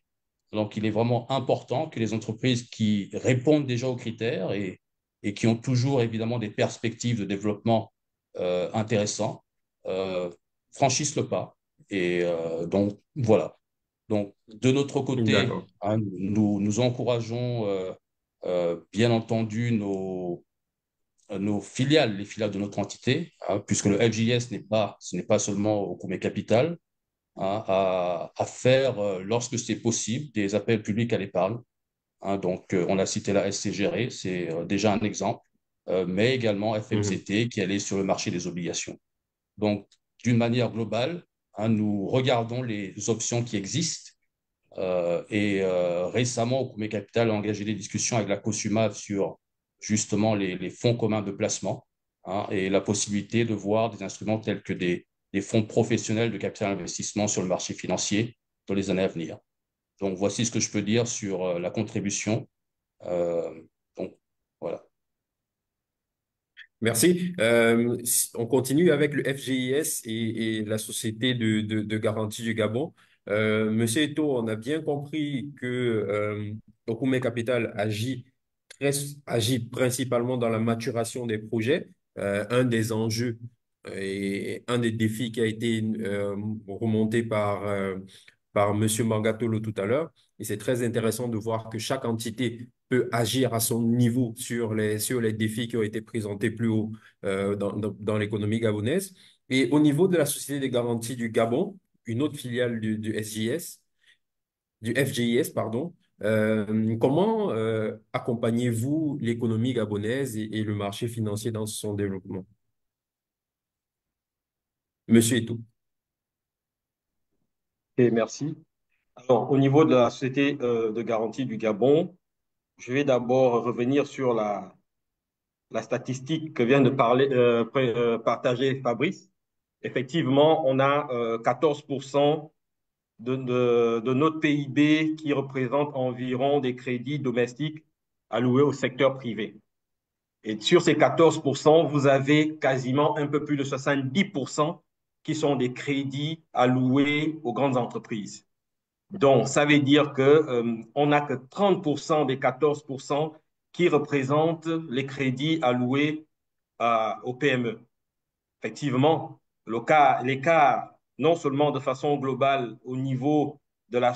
Donc, il est vraiment important que les entreprises qui répondent déjà aux critères et, et qui ont toujours évidemment des perspectives de développement intéressants franchissent le pas. Et euh, donc, voilà. Donc, de notre côté, hein, nous, nous encourageons euh, euh, bien entendu nos, nos filiales, les filiales de notre entité, hein, puisque le FJS n'est pas, ce n'est pas seulement au Koumé Capital, hein, à, à faire, lorsque c'est possible, des appels publics à l'épargne. Hein, donc, on a cité la SCGRE, c'est euh, déjà un exemple, mais également. FMCT qui allait sur le marché des obligations. Donc, d'une manière globale, hein, nous regardons les options qui existent. Euh, et euh, récemment, au Capital a engagé des discussions avec la COSUMAV sur justement les, fonds communs de placement hein, et la possibilité de voir des instruments tels que des, fonds professionnels de capital investissement sur le marché financier dans les années à venir. Donc, voici ce que je peux dire sur euh, la contribution. Donc, voilà. Merci. Euh, on continue avec le FGIS et, la Société de, garantie du Gabon. Euh, Monsieur Eto, on a bien compris que euh, Capital agit, très, agit principalement dans la maturation des projets. Euh, un des enjeux et un des défis qui a été remonté par, par Monsieur Mangatolo tout à l'heure. Et c'est très intéressant de voir que chaque entité peut agir à son niveau sur les, sur les défis qui ont été présentés plus haut euh, dans, dans, l'économie gabonaise. Et au niveau de la Société des garanties du Gabon, une autre filiale du, du SJS, du FGIS, pardon, Euh, comment euh, accompagnez-vous l'économie gabonaise et, et le marché financier dans son développement? Monsieur Etou. Et merci. Alors, au niveau de la Société euh, de garantie du Gabon, je vais d'abord revenir sur la, statistique que vient de parler, euh, euh, partager Fabrice. Effectivement, on a 14% de, de, de, notre PIB qui représente environ des crédits domestiques alloués au secteur privé. Et sur ces 14%, vous avez quasiment un peu plus de 70% qui sont des crédits alloués aux grandes entreprises. Donc, ça veut dire que euh, n'a que 30% des 14% qui représentent les crédits alloués euh, aux PME. Effectivement, l'écart, non seulement de façon globale au niveau de la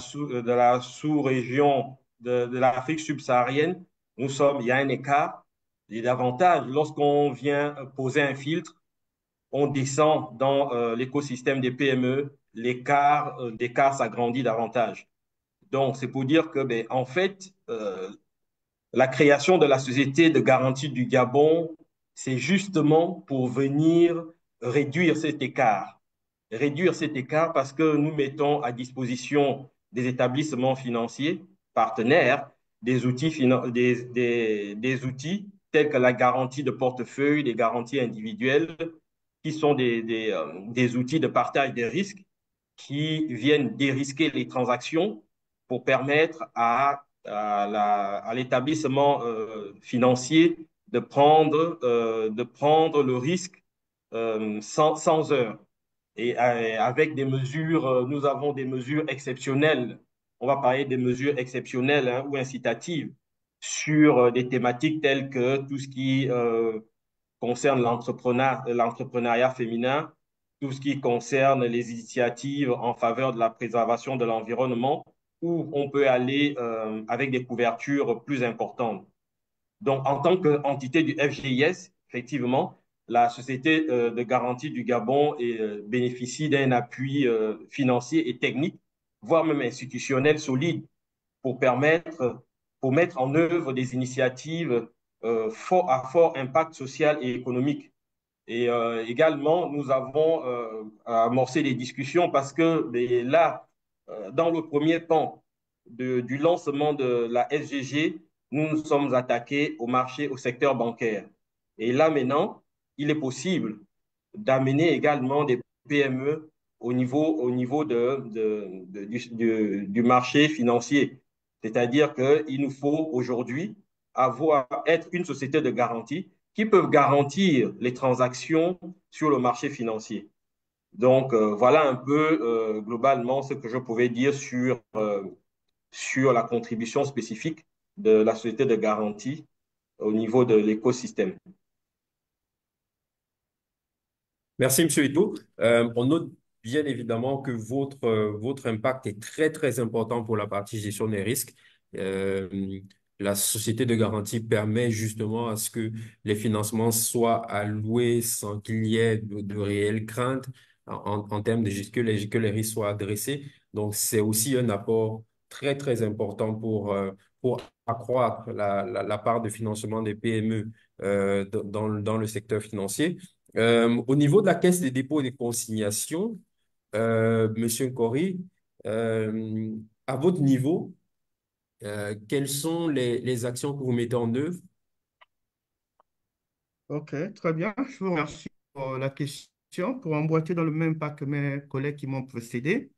sous-région de, l'Afrique subsaharienne, nous sommes, il y a un écart. Et davantage, lorsqu'on vient poser un filtre, on descend dans euh, l'écosystème des PME, l'écart euh, d'écart s'agrandit davantage. Donc, c'est pour dire que, ben, en fait, euh, la création de la société de garantie du Gabon, c'est justement pour venir réduire cet écart. Réduire cet écart parce que nous mettons à disposition des établissements financiers partenaires des outils, des, des, des outils tels que la garantie de portefeuille, des garanties individuelles, qui sont des, des, euh, des, outils de partage des risques qui viennent dérisquer les transactions pour permettre à, l'établissement euh, financier de prendre, euh, de prendre le risque euh, sans, heure. Et avec des mesures, nous avons des mesures exceptionnelles. On va parler des mesures exceptionnelles hein, ou incitatives sur des thématiques telles que tout ce qui concerne l'entrepreneuriat féminin, tout ce qui concerne les initiatives en faveur de la préservation de l'environnement, où on peut aller euh, avec des couvertures plus importantes. Donc, en tant qu'entité du FGIS, effectivement, la Société euh, de garantie du Gabon euh, bénéficie d'un appui financier et technique, voire même institutionnel solide, pour permettre, pour mettre en œuvre des initiatives fort, à fort impact social et économique. Et euh, également, nous avons euh, amorcé des discussions parce que là, dans le premier temps du lancement de la SGG, nous nous sommes attaqués au marché, au secteur bancaire. Et là maintenant, il est possible d'amener également des PME au niveau, au niveau de, du, marché financier. C'est-à-dire qu'il nous faut aujourd'hui avoir, être une société de garantie qui peuvent garantir les transactions sur le marché financier. Donc, euh, voilà un peu euh, globalement ce que je pouvais dire sur, euh, sur la contribution spécifique de la société de garantie au niveau de l'écosystème. Merci, M. Ito. on note bien évidemment que votre, votre impact est très, très important pour la partie gestion des risques. La société de garantie permet justement à ce que les financements soient alloués sans qu'il y ait de, réelles craintes en, en, termes de que les, que les risques soient adressés. Donc, c'est aussi un apport très, très important pour, euh, pour accroître la, la, la, part de financement des PME euh, dans, dans le secteur financier. Euh, au niveau de la Caisse des dépôts et des consignations, Monsieur euh, à votre niveau, euh, quelles sont les, actions que vous mettez en œuvre? Ok, très bien. Je vous remercie pour la question. Pour emboîter dans le même pas que mes collègues qui m'ont précédé,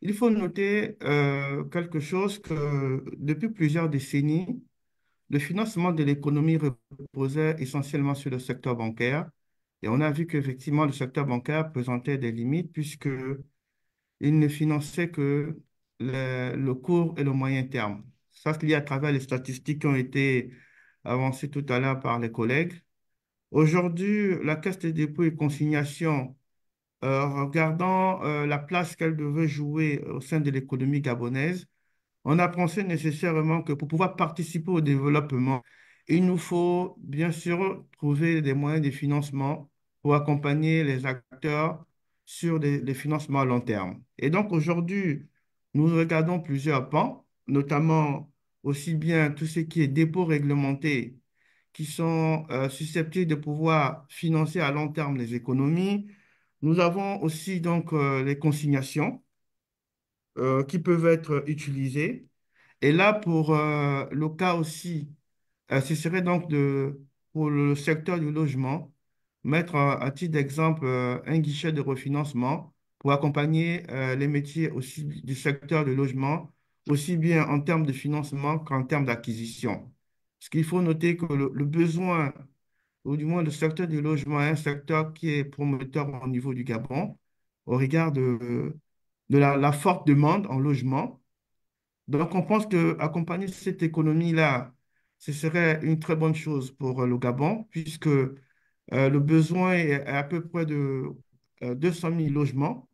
il faut noter euh, quelque chose que depuis plusieurs décennies, le financement de l'économie reposait essentiellement sur le secteur bancaire. Et on a vu qu'effectivement, le secteur bancaire présentait des limites puisque il ne finançait que le, court et le moyen terme. Ça se lit à travers les statistiques qui ont été avancées tout à l'heure par les collègues. Aujourd'hui, la Caisse des dépôts et consignations, euh, regardant euh, la place qu'elle devait jouer au sein de l'économie gabonaise, on a pensé nécessairement que pour pouvoir participer au développement, il nous faut bien sûr trouver des moyens de financement pour accompagner les acteurs sur des financements à long terme. Et donc aujourd'hui, nous regardons plusieurs pans. notamment aussi bien tout ce qui est dépôt réglementé, qui sont susceptibles de pouvoir financer à long terme les économies. Nous avons aussi donc les consignations qui peuvent être utilisées. Et là, pour le cas aussi, ce serait donc de, pour le secteur du logement, mettre à titre d'exemple un guichet de refinancement pour accompagner les métiers aussi du secteur du logement, aussi bien en termes de financement qu'en termes d'acquisition. Ce qu'il faut noter que le, besoin, ou du moins le secteur du logement, est un secteur qui est promoteur au niveau du Gabon, au regard de, la, forte demande en logement. Donc, on pense qu'accompagner cette économie-là, ce serait une très bonne chose pour le Gabon, puisque euh, le besoin est à peu près de 200 euh, 000 logements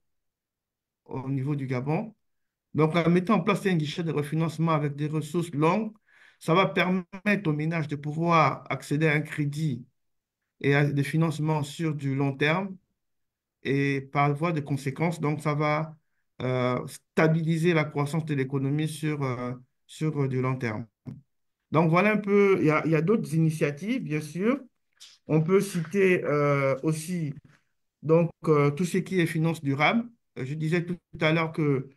au niveau du Gabon. Donc, en mettant en place un guichet de refinancement avec des ressources longues, ça va permettre aux ménages de pouvoir accéder à un crédit et à des financements sur du long terme. Et par voie de conséquence, donc, ça va euh, stabiliser la croissance de l'économie sur, euh, sur du long terme. Donc, voilà un peu, il y a, d'autres initiatives, bien sûr. On peut citer euh, aussi donc, tout ce qui est finance durable. Je disais tout à l'heure que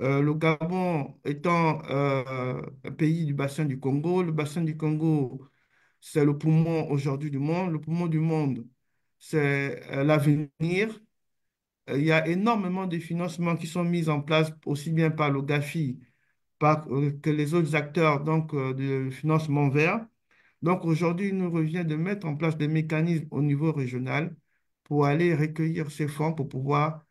euh, le Gabon étant euh, un pays du bassin du Congo, le bassin du Congo, c'est le poumon aujourd'hui du monde. Le poumon du monde, c'est euh, l'avenir. Il y a énormément de financements qui sont mis en place, aussi bien par le GAFI que les autres acteurs donc, de financement vert. Donc aujourd'hui, il nous revient de mettre en place des mécanismes au niveau régional pour aller recueillir ces fonds pour pouvoir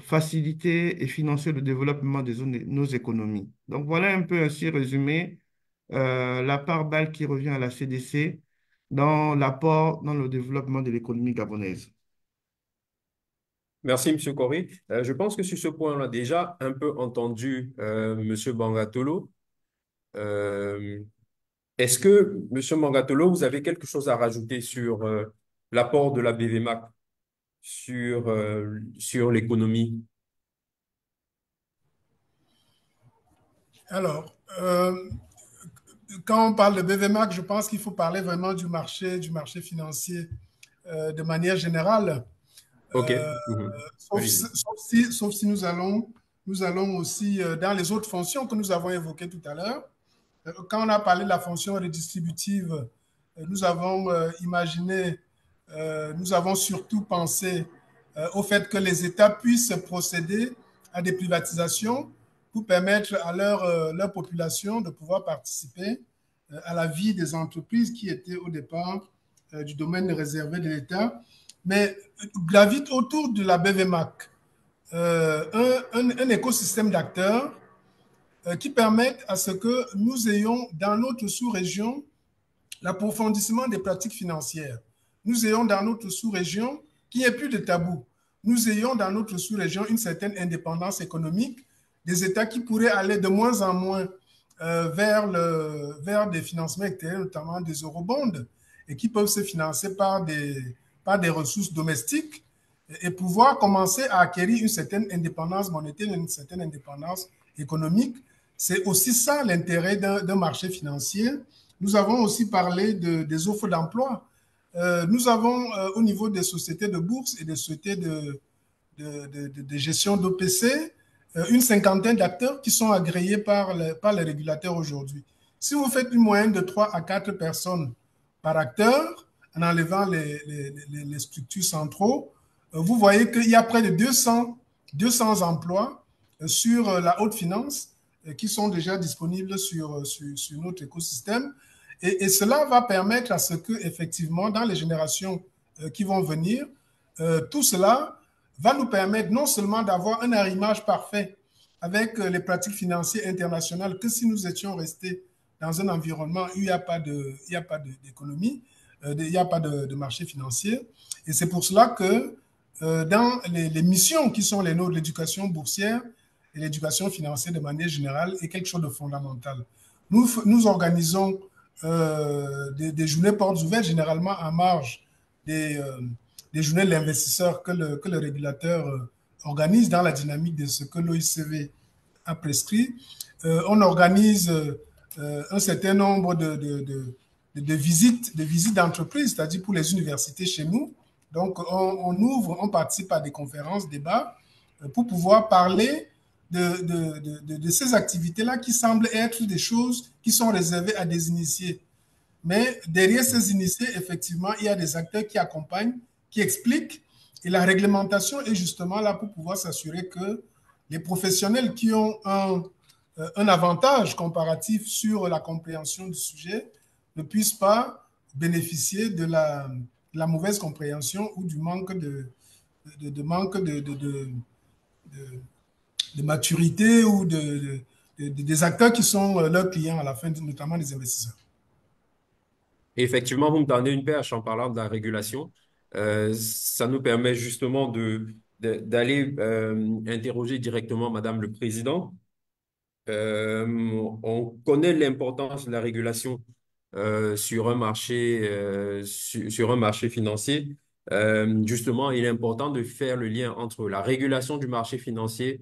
faciliter et financer le développement de nos économies. Donc voilà un peu ainsi résumé euh, la part balle qui revient à la CDC dans l'apport dans le développement de l'économie gabonaise. Merci, M. Corey. Euh, je pense que sur ce point, on a déjà un peu entendu euh, M. Bangatolo. Est-ce que, M. Bangatolo, vous avez quelque chose à rajouter sur l'apport de la BVMAC sur, euh, sur l'économie? Alors, euh, quand on parle de BVMAC, je pense qu'il faut parler vraiment du marché, du marché financier euh, de manière générale. OK. Mhm. sauf, si, sauf, si, nous allons, nous allons aussi dans les autres fonctions que nous avons évoquées tout à l'heure. Quand on a parlé de la fonction redistributive, nous avons imaginé nous avons surtout pensé euh, au fait que les États puissent procéder à des privatisations pour permettre à leur, euh, leur population de pouvoir participer à la vie des entreprises qui étaient au départ du domaine réservé de l'État. Mais gravite autour de la BVMAC un, un, écosystème d'acteurs qui permettent à ce que nous ayons dans notre sous-région l'approfondissement des pratiques financières nous ayons dans notre sous-région qu'il n'y ait plus de tabou. Nous ayons dans notre sous-région une certaine indépendance économique des États qui pourraient aller de moins en moins euh, vers, le, vers des financements extérieurs, notamment des eurobonds, et qui peuvent se financer par des, par des ressources domestiques et pouvoir commencer à acquérir une certaine indépendance monétaire, une certaine indépendance économique. C'est aussi ça l'intérêt d'un marché financier. Nous avons aussi parlé de, des offres d'emploi. Euh, nous avons euh, au niveau des sociétés de bourse et des sociétés de, gestion d'OPC euh, une cinquantaine d'acteurs qui sont agréés par, les régulateurs aujourd'hui. Si vous faites une moyenne de 3 à 4 personnes par acteur, en enlevant les, structures centraux, vous voyez qu'il y a près de 200, 200 emplois sur la haute finance qui sont déjà disponibles sur notre écosystème. Et, cela va permettre à ce que, effectivement, dans les générations euh, qui vont venir, euh, tout cela va nous permettre non seulement d'avoir un arrimage parfait avec euh, les pratiques financières internationales, que si nous étions restés dans un environnement où il n'y a pas d'économie, il n'y a pas de, marché financier. Et c'est pour cela que dans les, les, missions qui sont les nôtres, l'éducation boursière et l'éducation financière de manière générale est quelque chose de fondamental. Nous, nous organisons euh, des, journées portes ouvertes, généralement en marge des, euh, des journées de l'investisseur que le, que le régulateur euh, organise dans la dynamique de ce que l'OICV a prescrit, on organise un certain nombre de, de, de, visites, de visites d'entreprise, c'est-à-dire pour les universités chez nous. Donc, on, on, ouvre, on participe à des conférences, débats, pour pouvoir parler de, de, de ces activités-là qui semblent être des choses qui sont réservées à des initiés. Mais derrière ces initiés, effectivement, il y a des acteurs qui accompagnent, qui expliquent. Et la réglementation est justement là pour pouvoir s'assurer que les professionnels qui ont un, un avantage comparatif sur la compréhension du sujet ne puissent pas bénéficier de la, de la mauvaise compréhension ou du manque de, de, de manque de, de, maturité ou de, des acteurs qui sont leurs clients à la fin, notamment les investisseurs. Effectivement, vous me donnez une perche en parlant de la régulation. Euh, ça nous permet justement de, d'aller euh, interroger directement Madame le Président. Euh, on connaît l'importance de la régulation euh, sur un marché, euh, sur, un marché financier. Euh, justement, il est important de faire le lien entre la régulation du marché financier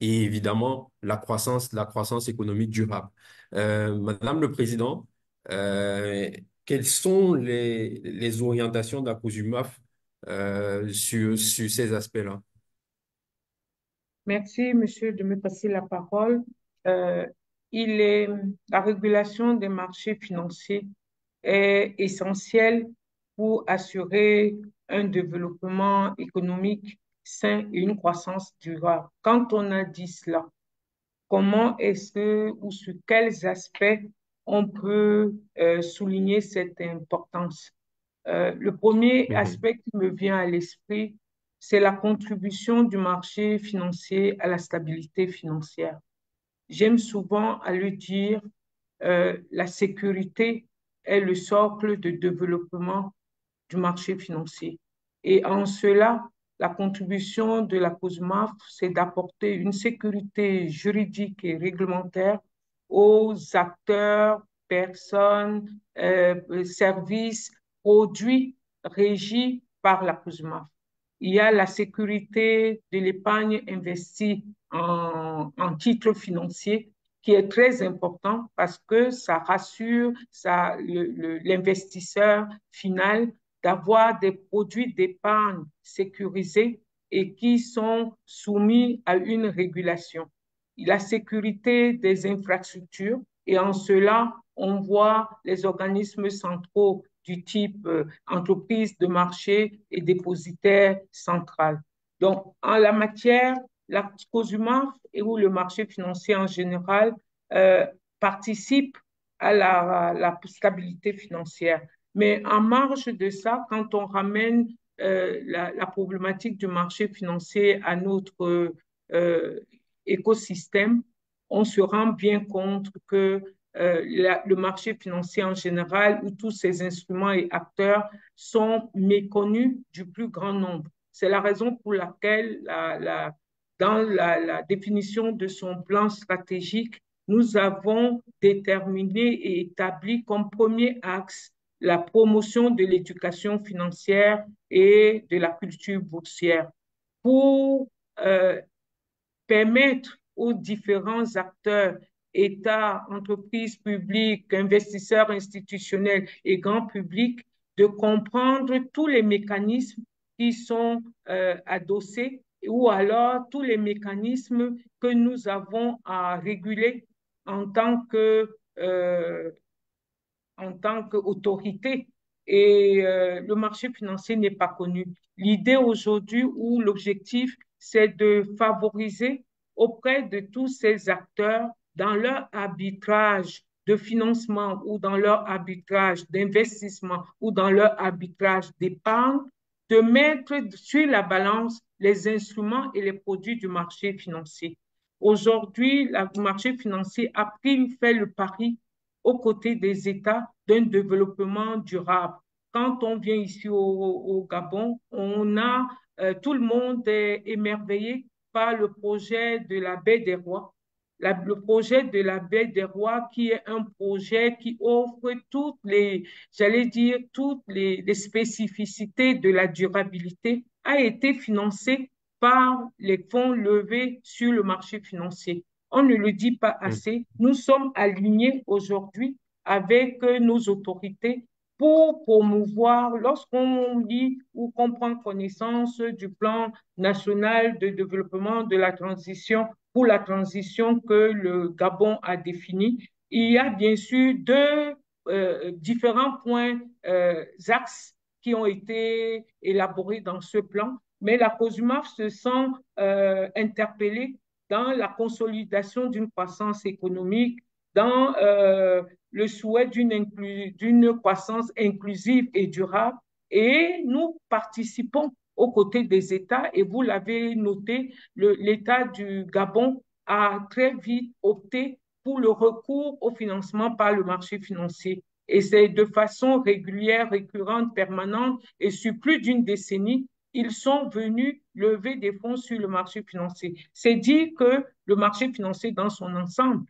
et évidemment la croissance, la croissance économique durable. Madame le Président, quelles sont les, les orientations d'Acosumaf euh, sur, sur ces aspects-là? Merci, monsieur, de me passer la parole. Euh, il est, la régulation des marchés financiers est essentielle pour assurer un développement économique sain et une croissance durable. Quand on a dit cela, comment est-ce que ou sur quels aspects on peut euh, souligner cette importance? Euh, le premier aspect qui me vient à l'esprit, c'est la contribution du marché financier à la stabilité financière. J'aime souvent à le dire, euh, la sécurité est le socle de développement du marché financier. Et en cela, la contribution de la COSMAF, c'est d'apporter une sécurité juridique et réglementaire aux acteurs, personnes, euh, services, produits régis par la COSMAF. Il y a la sécurité de l'épargne investie en, en titres financiers qui est très important parce que ça rassure l'investisseur final d'avoir des produits d'épargne sécurisés et qui sont soumis à une régulation. La sécurité des infrastructures et en cela, on voit les organismes centraux du type euh, entreprise de marché et dépositaire central. Donc, en la matière, la COSUMAF et où le marché financier en général euh, participe à la, la, stabilité financière. Mais en marge de ça, quand on ramène euh, la, problématique du marché financier à notre euh, écosystème, on se rend bien compte que euh, le marché financier en général, où tous ces instruments et acteurs sont méconnus du plus grand nombre. C'est la raison pour laquelle la, la, dans la, définition de son plan stratégique, nous avons déterminé et établi comme premier axe la promotion de l'éducation financière et de la culture boursière pour euh, permettre aux différents acteurs, États, entreprises publiques, investisseurs institutionnels et grand public, de comprendre tous les mécanismes qui sont euh, adossés ou alors tous les mécanismes que nous avons à réguler en tant que euh, en tant qu'autorité. Et euh, le marché financier n'est pas connu. L'idée aujourd'hui ou l'objectif, c'est de favoriser auprès de tous ces acteurs dans leur arbitrage de financement ou dans leur arbitrage d'investissement ou dans leur arbitrage d'épargne, de mettre sur la balance les instruments et les produits du marché financier. Aujourd'hui, le marché financier a pris, fait le pari aux côtés des États d'un développement durable. Quand on vient ici au, Gabon, on a euh, tout le monde est émerveillé par le projet de la baie des rois. Le projet de la baie des rois qui est un projet qui offre toutes les, j'allais dire, toutes les, les spécificités de la durabilité a été financé par les fonds levés sur le marché financier. On ne le dit pas Mm. assez. Nous sommes alignés aujourd'hui avec nos autorités pour promouvoir, lorsqu'on lit ou qu'on prend connaissance du plan national de développement de la transition pour la transition que le Gabon a défini, il y a bien sûr deux euh, différents points, euh, axes qui ont été élaborés dans ce plan, mais la COSUMAF se sent euh, interpellée dans la consolidation d'une croissance économique, dans euh, le souhait d'une croissance inclusive et durable. Et nous participons aux côtés des États, et vous l'avez noté, l'État du Gabon a très vite opté pour le recours au financement par le marché financier. Et c'est de façon régulière, récurrente, permanente et sur plus d'une décennie, ils sont venus lever des fonds sur le marché financier. C'est dire que le marché financier dans son ensemble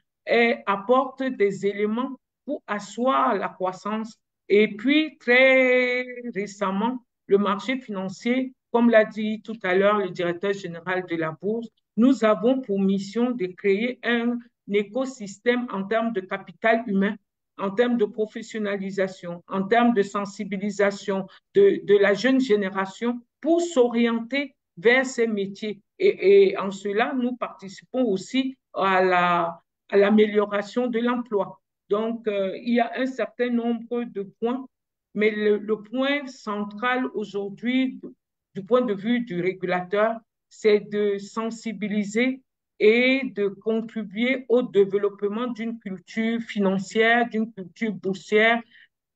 apporte des éléments pour asseoir la croissance. Et puis, très récemment, le marché financier, comme l'a dit tout à l'heure le directeur général de la Bourse, nous avons pour mission de créer un écosystème en termes de capital humain, en termes de professionnalisation, en termes de sensibilisation de la jeune génération pour s'orienter vers ces métiers. Et, en cela, nous participons aussi à la à l'amélioration de l'emploi. Donc, euh, il y a un certain nombre de points, mais le point central aujourd'hui, du point de vue du régulateur, c'est de sensibiliser et de contribuer au développement d'une culture financière, d'une culture boursière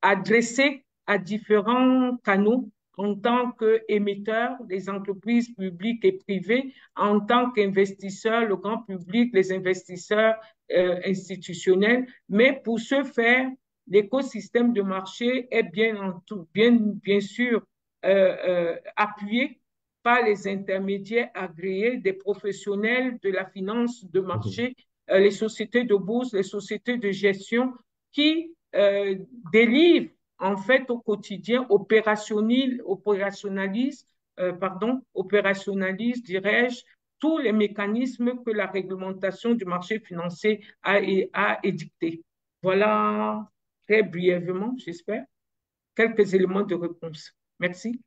adressée à différents canaux en tant qu'émetteurs, les entreprises publiques et privées, en tant qu'investisseurs, le grand public, les investisseurs euh, institutionnels. Mais pour ce faire, l'écosystème de marché est bien, tout, bien, bien sûr euh, euh, appuyé par les intermédiaires agréés des professionnels de la finance de marché, euh, les sociétés de bourse, les sociétés de gestion qui délivrent en fait au quotidien, opérationnalise, euh, pardon, opérationnalise, dirais-je, tous les mécanismes que la réglementation du marché financier a, édictés. Voilà très brièvement, j'espère, quelques éléments de réponse. Merci.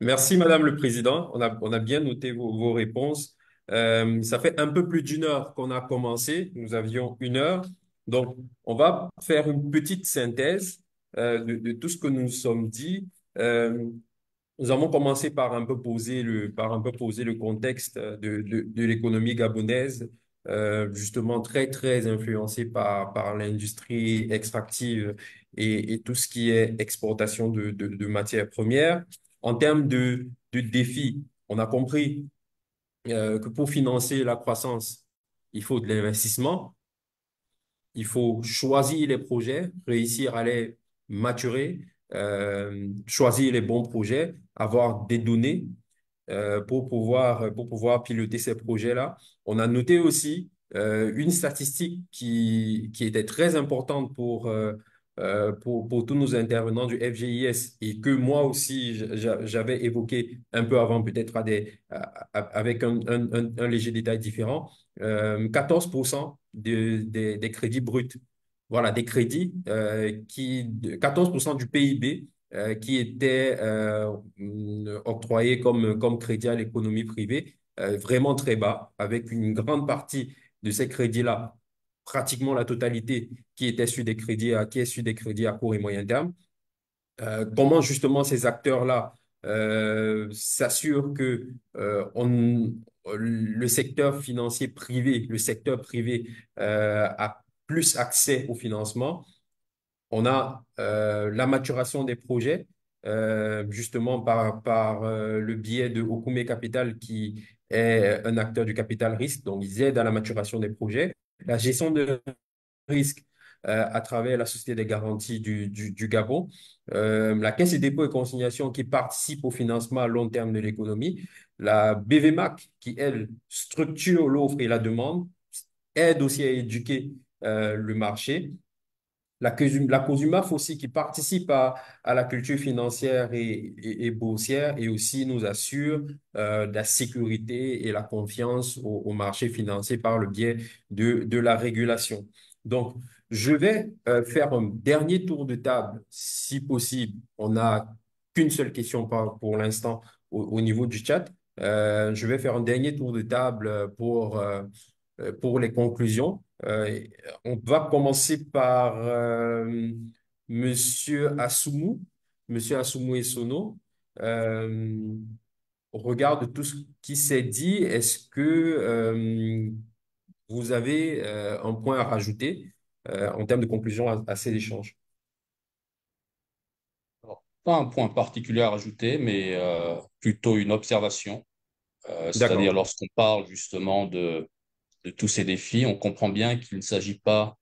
Merci, Madame le Président. On a, bien noté vos, vos réponses. Euh, ça fait un peu plus d'une heure qu'on a commencé. Nous avions une heure. Donc, on va faire une petite synthèse euh, de, tout ce que nous nous sommes dit. Euh, nous avons commencé par un peu poser le, par un peu poser le contexte de, de, de l'économie gabonaise, euh, justement très, très influencée par, par l'industrie extractive et, et tout ce qui est exportation de, de, matières premières. En termes de, de défis, on a compris euh, que pour financer la croissance, il faut de l'investissement, il faut choisir les projets, réussir à les maturer, euh, choisir les bons projets, avoir des données euh, pour pouvoir, pour pouvoir piloter ces projets-là. On a noté aussi euh, une statistique qui, était très importante pour, euh, euh, tous nos intervenants du FGIS et que moi aussi j'avais évoqué un peu avant, peut-être avec un, léger détail différent, 14% de, de, des crédits bruts voilà, des crédits euh, qui, 14% du PIB euh, qui étaient euh, octroyés comme, comme crédit à l'économie privée, euh, vraiment très bas, avec une grande partie de ces crédits-là, pratiquement la totalité, qui était sur des crédits qui est sur des crédits à court et moyen terme. Comment justement ces acteurs-là s'assurent que on, le secteur financier privé, le secteur privé a plus accès au financement. On a euh, la maturation des projets, euh, justement par, euh, le biais de Okume Capital, qui est un acteur du capital risque, donc ils aident à la maturation des projets. La gestion de risque à travers la Société des garanties du, du, du Gabon, la Caisse des dépôts et consignations qui participe au financement à long terme de l'économie, la BVMAC qui, elle, structure l'offre et la demande, aide aussi à éduquer euh, le marché. la, la COSUMAF aussi qui participe à, à la culture financière et, et, boursière et aussi nous assure euh, la sécurité et la confiance au, marché financier par le biais de, de la régulation. Donc, je vais euh, faire un dernier tour de table, si possible. On n'a qu'une seule question par- pour l'instant au, au niveau du chat. Je vais faire un dernier tour de table pour, pour les conclusions. Euh, on va commencer par euh, Monsieur Assoumou. Monsieur Assoumou Essono. Euh, au regard de tout ce qui s'est dit, est-ce que euh, vous avez euh, un point à rajouter euh, en termes de conclusion à, à cet échange? Alors, pas un point particulier à rajouter, mais euh, plutôt une observation. Euh, c'est-à-dire lorsqu'on parle justement de, de tous ces défis, on comprend bien qu'il ne s'agit pas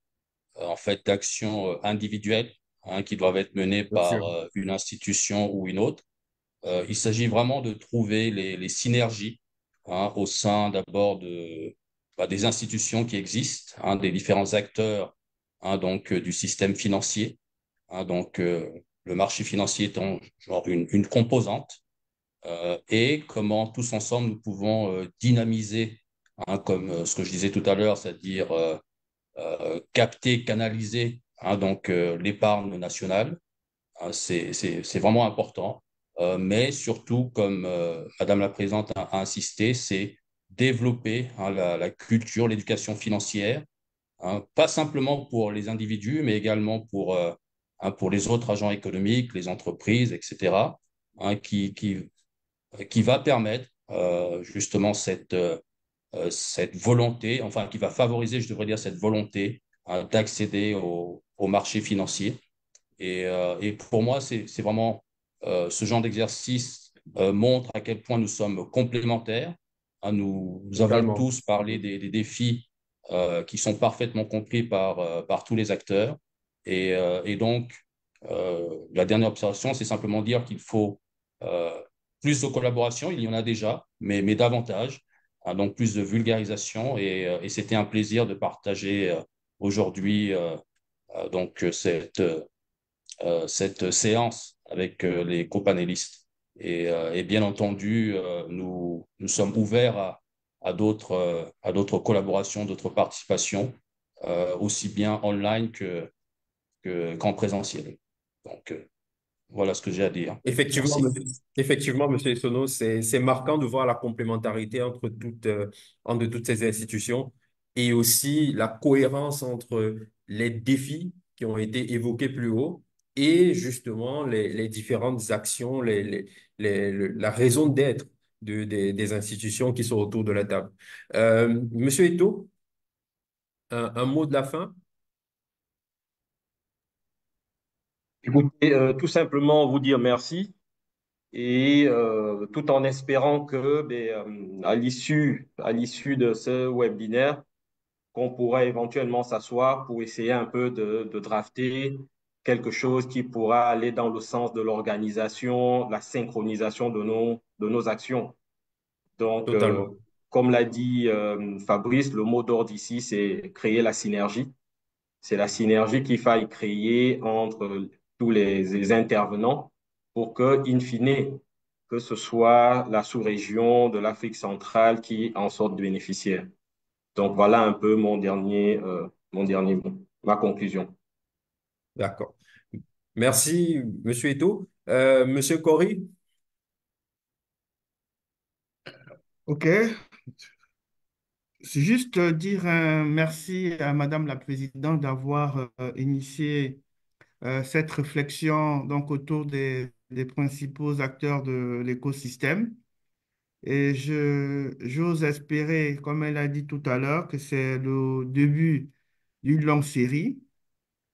euh, en fait d'actions euh, individuelles hein, qui doivent être menées par euh, une institution ou une autre. Euh, il s'agit vraiment de trouver les, les synergies hein, au sein d'abord de, bah, des institutions qui existent, hein, des différents acteurs donc euh, du système financier. donc le marché financier étant genre une, une composante et comment tous ensemble nous pouvons dynamiser, hein, comme euh, ce que je disais tout à l'heure, c'est-à-dire euh, euh, capter, canaliser hein, donc l'épargne nationale Hein, C'est, vraiment important. Mais surtout, comme Madame la Présidente a, insisté, c'est développer la, culture, l'éducation financière, pas simplement pour les individus, mais également pour, pour les autres agents économiques, les entreprises, etc., qui, qui, qui va permettre justement cette, euh, cette volonté, enfin, qui va favoriser, je devrais dire, cette volonté hein, d'accéder au, au marché financier et, euh, et pour moi, c'est, vraiment euh, ce genre d'exercice euh, montre à quel point nous sommes complémentaires. Hein, nous, nous avons tous parlé des, des défis euh, qui sont parfaitement compris par, euh, par tous les acteurs. Et, euh, et donc, euh, la dernière observation, c'est simplement dire qu'il faut euh, plus de collaboration. Il y en a déjà, mais, mais davantage. Hein, donc, plus de vulgarisation. Et, euh, et c'était un plaisir de partager euh, aujourd'hui euh, donc cette cette séance avec les copanélistes. Et, bien entendu, nous, nous sommes ouverts à, d'autres collaborations, d'autres participations, aussi bien online que, que, qu'en présentiel. Donc, voilà ce que j'ai à dire. Effectivement, Merci. monsieur- effectivement, Monsieur c'est, marquant de voir la complémentarité entre toutes, euh, entre toutes ces institutions et aussi la cohérence entre les défis qui ont été évoqués plus haut et justement les, les différentes actions, les, les, les- le- la raison d'être de, des, des institutions qui sont autour de la table. Euh, Monsieur Eto, un, un mot de la fin? Écoutez, euh, tout simplement vous dire merci et euh, tout en espérant que ben, euh, à l'issue à l'issue de ce webinaire, qu'on pourra éventuellement s'asseoir pour essayer un peu de, de drafter quelque chose qui pourra aller dans le sens de l'organisation, la synchronisation de nos, de nos actions. Donc, euh, comme l'a dit euh, Fabrice, le mot d'ordre ici, c'est créer la synergie. C'est la synergie qu'il faille créer entre tous les, les intervenants pour que, in fine, que ce soit la sous-région de l'Afrique centrale qui en sorte bénéficiaire. Donc voilà un peu mon dernier, euh, mon dernier mot, ma conclusion. D'accord. Merci, Monsieur Eto. Euh, Monsieur Cory? OK. C'est juste dire un merci à Madame la Présidente d'avoir euh, initié euh, cette réflexion donc autour des, principaux acteurs de l'écosystème. Et j'ose espérer, comme elle a dit tout à l'heure, que c'est le début d'une longue série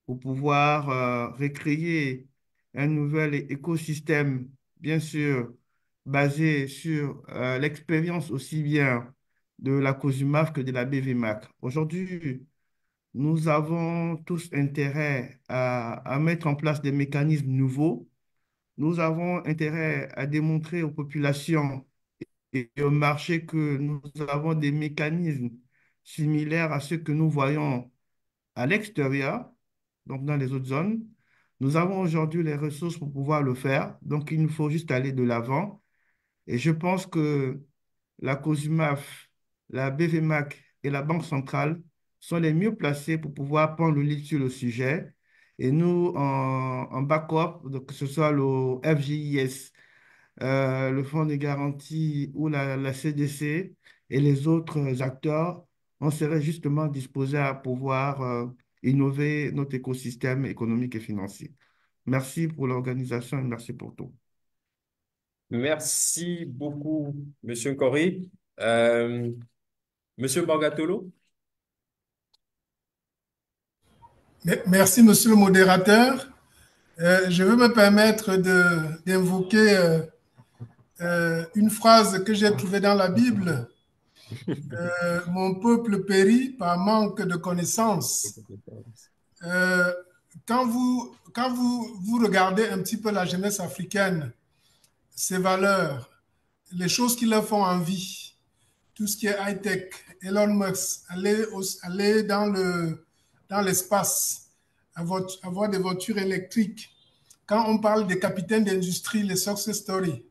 pour pouvoir euh, recréer un nouvel écosystème, bien sûr, basé sur euh, l'expérience aussi bien de la COSUMAF que de la BVMAC. Aujourd'hui, nous avons tous intérêt à, à mettre en place des mécanismes nouveaux. Nous avons intérêt à démontrer aux populations et au marché que nous avons des mécanismes similaires à ceux que nous voyons à l'extérieur donc dans les autres zones. Nous avons aujourd'hui les ressources pour pouvoir le faire, donc il nous faut juste aller de l'avant. Et je pense que la COSUMAF, la BVMAC et la Banque centrale sont les mieux placés pour pouvoir prendre le lead sur le sujet. Et nous, en, en backup, que ce soit le FGIS, euh, le Fonds de garantie ou la, CDC et les autres acteurs, on serait justement disposés à pouvoir euh, innover notre écosystème économique et financier. Merci pour l'organisation et merci pour tout. Merci beaucoup, Monsieur Corey. Euh, Monsieur Borgatolo. Merci, Monsieur le modérateur. Euh, je veux me permettre d'invoquer euh, euh, une phrase que j'ai trouvée dans la Bible. Mon peuple périt par manque de connaissances. Quand vous, quand vous, vous regardez un petit peu la jeunesse africaine, ses valeurs, les choses qui leur font envie, tout ce qui est high-tech, Elon Musk, aller, aller dans le dans l'espace, avoir, des voitures électriques. Quand on parle des capitaines d'industrie, les success stories,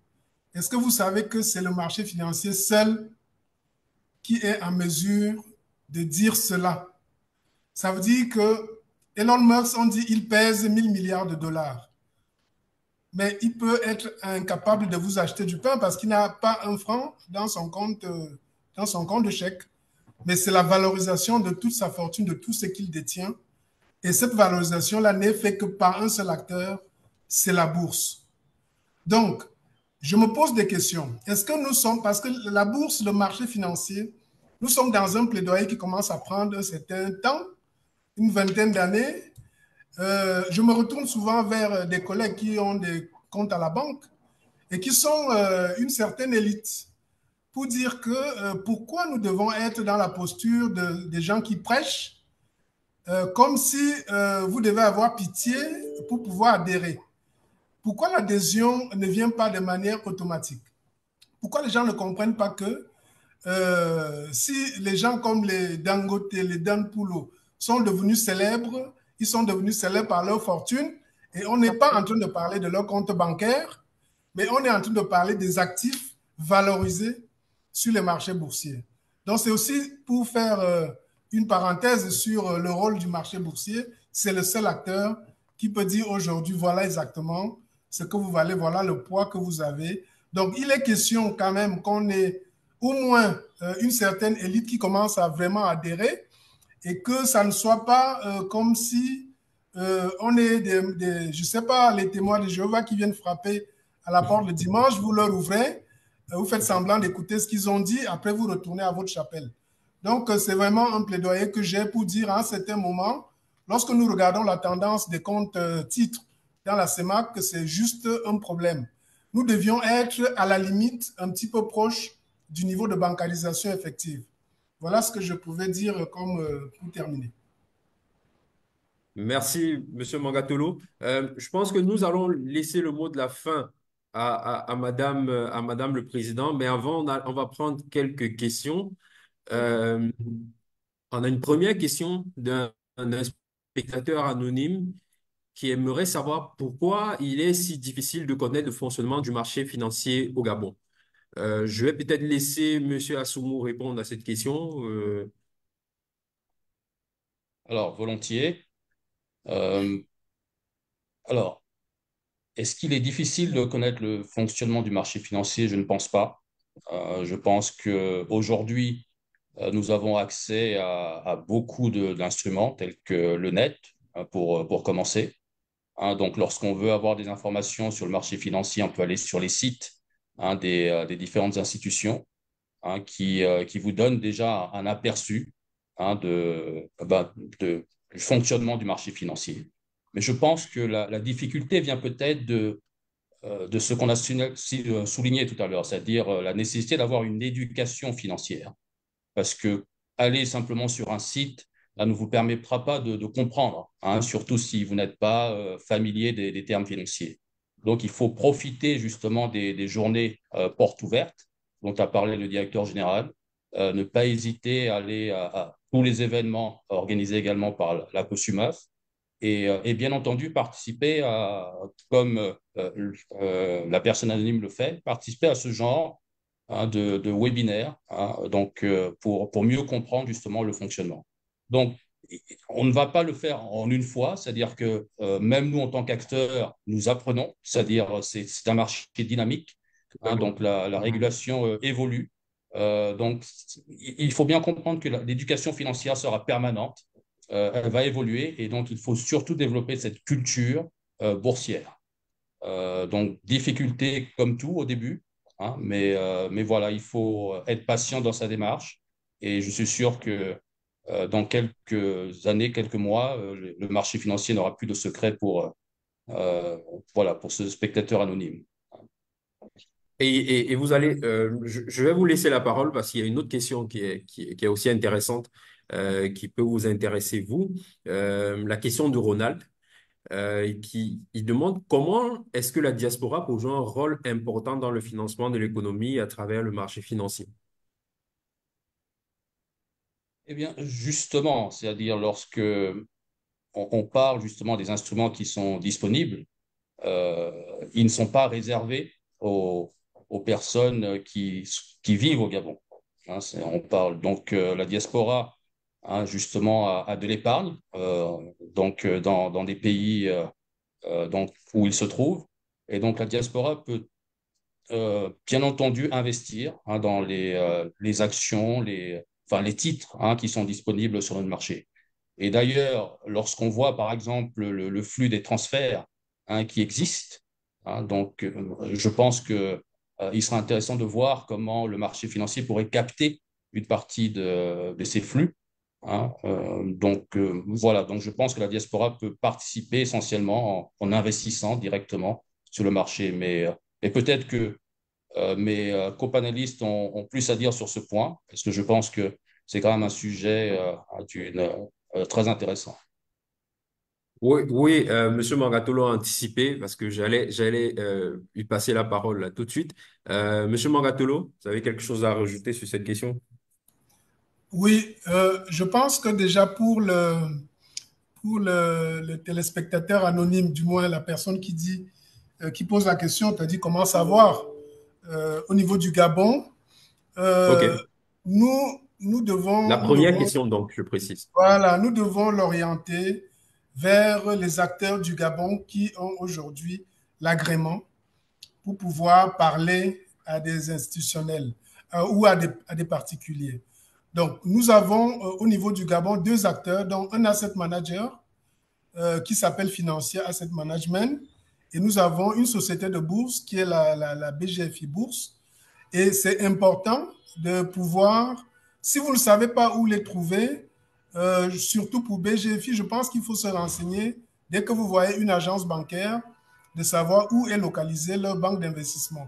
est-ce que vous savez que c'est le marché financier seul qui est en mesure de dire cela? Ça veut dire que Elon Musk, on dit, il pèse 1000 milliards de dollars. Mais il peut être incapable de vous acheter du pain parce qu'il n'a pas un franc dans son compte, dans son compte de chèque. Mais c'est la valorisation de toute sa fortune, de tout ce qu'il détient. Et cette valorisation-là n'est faite que par un seul acteur, c'est la bourse. Donc, je me pose des questions. Est-ce que nous sommes, parce que la bourse, le marché financier, nous sommes dans un plaidoyer qui commence à prendre un certain temps, une vingtaine d'années. Euh, je me retourne souvent vers des collègues qui ont des comptes à la banque et qui sont euh, une certaine élite pour dire que euh, pourquoi nous devons être dans la posture de, des gens qui prêchent euh, comme si euh, vous devez avoir pitié pour pouvoir adhérer. Pourquoi l'adhésion ne vient pas de manière automatique? Pourquoi les gens ne comprennent pas que si les gens comme les Dangote, les Dan Poulo sont devenus célèbres, ils sont devenus célèbres par leur fortune, et on n'est pas en train de parler de leur compte bancaire, mais on est en train de parler des actifs valorisés sur les marchés boursiers. Donc, c'est aussi pour faire euh, une parenthèse sur euh, le rôle du marché boursier. C'est le seul acteur qui peut dire aujourd'hui, voilà exactement ce que vous valez, voilà le poids que vous avez. Donc, il est question quand même qu'on ait au moins euh, une certaine élite qui commence à vraiment adhérer et que ça ne soit pas comme si on est des, des, je sais pas, les témoins de Jéhovah qui viennent frapper à la porte le dimanche, vous leur ouvrez, vous faites semblant d'écouter ce qu'ils ont dit, après vous retournez à votre chapelle. Donc, c'est vraiment un plaidoyer que j'ai pour dire à un certain moment, lorsque nous regardons la tendance des comptes titres dans la CEMAC, que c'est juste un problème. Nous devions être à la limite un petit peu proche du niveau de bancarisation effective. Voilà ce que je pouvais dire comme pour terminer. Merci, Monsieur Mangatolo. Euh, je pense que nous allons laisser le mot de la fin à, Madame, à Madame le Président, mais avant, on, va prendre quelques questions. Euh, on a une première question d'un spectateur anonyme qui aimerait savoir pourquoi il est si difficile de connaître le fonctionnement du marché financier au Gabon. Euh, je vais peut-être laisser Monsieur Assoumou répondre à cette question. Euh... Alors, volontiers. Alors, est-ce qu'il est difficile de connaître le fonctionnement du marché financier? Je ne pense pas. Euh, je pense qu'aujourd'hui, euh, nous avons accès à, beaucoup d'instruments tels que le net, hein, pour, commencer. Hein, donc, lorsqu'on veut avoir des informations sur le marché financier, on peut aller sur les sites hein, des, euh, différentes institutions hein, qui, euh, vous donnent déjà un aperçu de, du fonctionnement du marché financier. Mais je pense que la, difficulté vient peut-être de, euh, de ce qu'on a souligné tout à l'heure, c'est-à-dire la nécessité d'avoir une éducation financière. Parce que aller simplement sur un site ça ne vous permettra pas de, comprendre, hein, surtout si vous n'êtes pas euh, familier des, termes financiers. Donc, il faut profiter justement des, journées euh, portes ouvertes dont a parlé le directeur général, euh, ne pas hésiter à aller à, à, tous les événements organisés également par la COSUMAF et, et bien entendu participer à, comme la personne anonyme le fait, participer à ce genre hein, de, de webinaire, hein, donc pour, pour mieux comprendre justement le fonctionnement. Donc, on ne va pas le faire en une fois, c'est-à-dire que euh, même nous, en tant qu'acteurs, nous apprenons, c'est-à-dire c'est un marché dynamique, hein, donc la, la régulation euh, évolue. Euh, donc, il faut bien comprendre que l'éducation financière sera permanente, elle va évoluer, et donc il faut surtout développer cette culture boursière. donc, difficulté comme tout au début, hein, mais, mais voilà, il faut être patient dans sa démarche, et je suis sûr que euh, dans quelques années, quelques mois, euh, le marché financier n'aura plus de secret pour, euh, voilà, pour ce spectateur anonyme. Et, et, vous allez, je, vais vous laisser la parole parce qu'il y a une autre question qui est, qui, est aussi intéressante, qui peut vous intéresser, vous. la question de Ronald, qui il demande comment est-ce que la diaspora peut jouer un rôle important dans le financement de l'économie à travers le marché financier? Eh bien, justement, c'est-à-dire lorsque on, parle justement des instruments qui sont disponibles, euh, ils ne sont pas réservés aux, personnes qui, qui, vivent au Gabon. Hein, on parle donc euh, la diaspora, hein, justement, a, de l'épargne, euh, donc dans, dans, des pays donc, où il se trouve, et donc la diaspora peut bien entendu investir hein, dans les, les actions, les enfin les titres hein, qui sont disponibles sur le marché. Et d'ailleurs, lorsqu'on voit par exemple le, flux des transferts qui existent, hein, donc euh, je pense que euh, il sera intéressant de voir comment le marché financier pourrait capter une partie de ces flux. Euh, donc voilà, donc je pense que la diaspora peut participer essentiellement en, investissant directement sur le marché, mais, mais peut-être que euh, mes euh, copanélistes ont, ont, plus à dire sur ce point, parce que je pense que c'est quand même un sujet euh, très intéressant. Oui, oui euh, Monsieur Mangatolo a anticipé parce que j'allais j'allais lui passer la parole tout de suite. Euh, Monsieur Mangatolo, vous avez quelque chose à rajouter sur cette question? Oui, je pense que déjà pour le pour le, le, téléspectateur anonyme, du moins la personne qui dit qui pose la question, tu as dit comment savoir euh, au niveau du Gabon. Euh, nous, nous devons. La première question, donc, je précise. Voilà, nous devons l'orienter vers les acteurs du Gabon qui ont aujourd'hui l'agrément pour pouvoir parler à des institutionnels euh, ou à des, à des, particuliers. Donc, nous avons au niveau du Gabon deux acteurs, dont un asset manager qui s'appelle Financier Asset Management et nous avons une société de bourse qui est la, BGFI Bourse. Et c'est important de pouvoir, si vous ne savez pas où les trouver, euh, surtout pour BGFI, je pense qu'il faut se renseigner dès que vous voyez une agence bancaire, de savoir où est localisée leur banque d'investissement.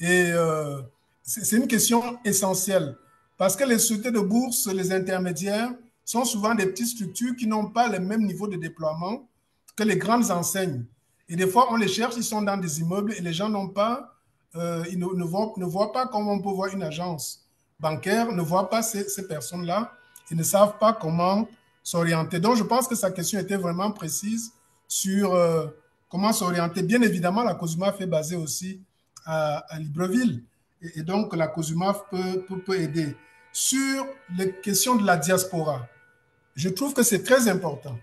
Et euh, c'est une question essentielle parce que les sociétés de bourse, les intermédiaires, sont souvent des petites structures qui n'ont pas le même niveau de déploiement que les grandes enseignes. Et des fois, on les cherche, ils sont dans des immeubles et les gens n'ont pas, euh, ils ne, voient, pas comment on peut voir une agence bancaire, ne voient pas ces, personnes-là, ils ne savent pas comment s'orienter. Donc, je pense que sa question était vraiment précise sur euh, comment s'orienter. Bien évidemment, la COSUMAF est basée aussi à Libreville. Et, donc, la COSUMAF peut, peut, peut aider. Sur les questions de la diaspora, je trouve que c'est très important.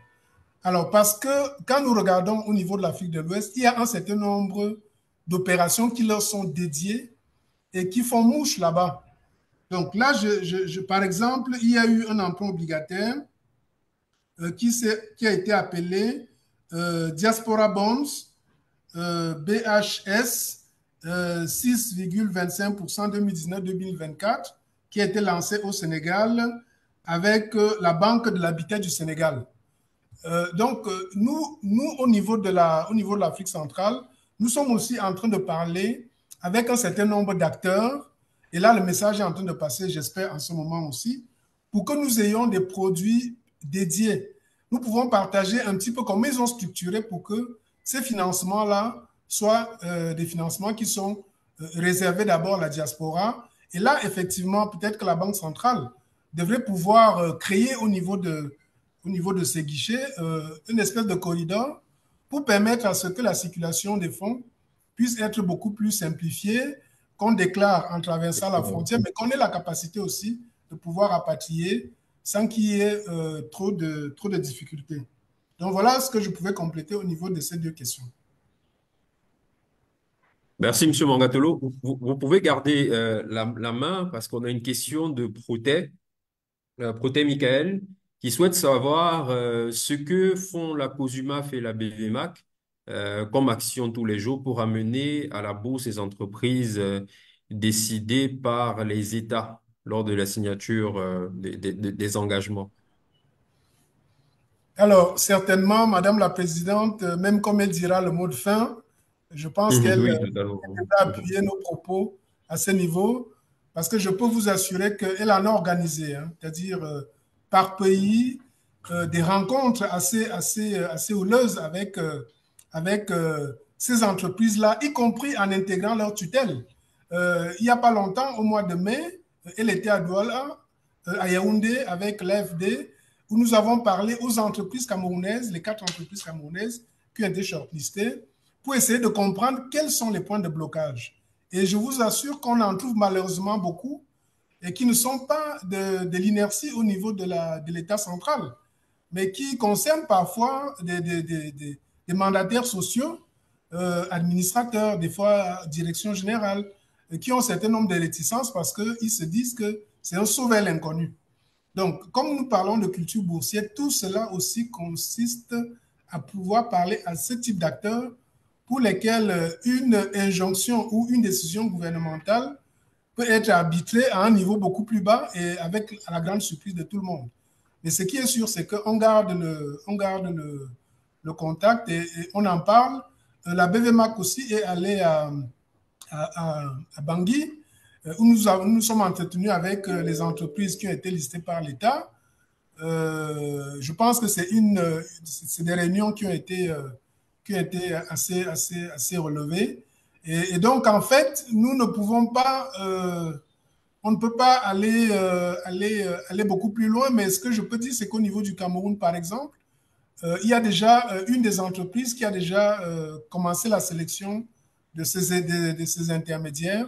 Alors, parce que quand nous regardons au niveau de l'Afrique de l'Ouest, il y a un certain nombre d'opérations qui leur sont dédiées et qui font mouche là-bas. Donc là, par exemple, il y a eu un emprunt obligataire euh, qui, qui, a été appelé euh, Diaspora Bonds euh, BHS 6,25% 2019-2024, qui a été lancé au Sénégal avec euh, la Banque de l'Habitat du Sénégal. Euh, donc, euh, nous, nous au niveau de la, au niveau de l'Afrique centrale, nous sommes aussi en train de parler avec un certain nombre d'acteurs. Et là, le message est en train de passer, j'espère, en ce moment aussi, pour que nous ayons des produits dédiés. Nous pouvons partager un petit peu comment ils ont structuré pour que ces financements-là soient euh, des financements qui sont euh, réservés d'abord à la diaspora. Et là, effectivement, peut-être que la Banque centrale devrait pouvoir créer au niveau de, au niveau de ces guichets, une espèce de corridor pour permettre à ce que la circulation des fonds puisse être beaucoup plus simplifiée, qu'on déclare en traversant la frontière, mais qu'on ait la capacité aussi de pouvoir rapatrier sans qu'il y ait trop, de, trop de difficultés. Donc voilà ce que je pouvais compléter au niveau de ces deux questions. Merci, M. Mangatolo. Vous, pouvez garder euh, la, main parce qu'on a une question de Proté, euh, Proté Michael, qui souhaite savoir euh, ce que font la COSUMAF et la BVMAC comme action tous les jours pour amener à la bourse ces entreprises décidées par les États lors de la signature des engagements. Alors, certainement, Madame la Présidente, même comme elle dira le mot de fin, je pense mhm, qu'elle va appuyer nos propos à ce niveau parce que je peux vous assurer qu'elle en a organisé, hein. c'est-à-dire euh, par pays, euh, des rencontres assez, assez, assez houleuses avec, euh, avec ces entreprises-là, y compris en intégrant leur tutelle. il n'y a pas longtemps, au mois de mai, elle était à Douala, à Yaoundé, avec l'AFD, où nous avons parlé aux entreprises camerounaises, les quatre entreprises camerounaises qui ont été shortlistées, pour essayer de comprendre quels sont les points de blocage. Et je vous assure qu'on en trouve malheureusement beaucoup et qui ne sont pas de, l'inertie au niveau de l'État central, mais qui concernent parfois des, mandataires sociaux, euh, administrateurs, des fois direction générale, qui ont un certain nombre de réticences parce qu'ils se disent que c'est un sauvel inconnu. Donc, comme nous parlons de culture boursière, tout cela aussi consiste à pouvoir parler à ce type d'acteurs pour lesquels euh, une injonction ou une décision gouvernementale peut être arbitrée à un niveau beaucoup plus bas et avec la grande surprise de tout le monde. Mais ce qui est sûr, c'est qu'on garde le, on garde le, le contact et, on en parle. Euh, la BVMAC aussi est allée à, à, Bangui, euh, où nous, nous sommes entretenus avec les entreprises qui ont été listées par l'État. je pense que c'est c'est des réunions qui ont été qui été assez, assez, assez relevé. Et, donc, en fait, nous ne pouvons pas, euh, on ne peut pas aller, euh, aller, euh, aller beaucoup plus loin, mais ce que je peux dire, c'est qu'au niveau du Cameroun, par exemple, il y a déjà une des entreprises qui a déjà commencé la sélection de ces, de, ces intermédiaires,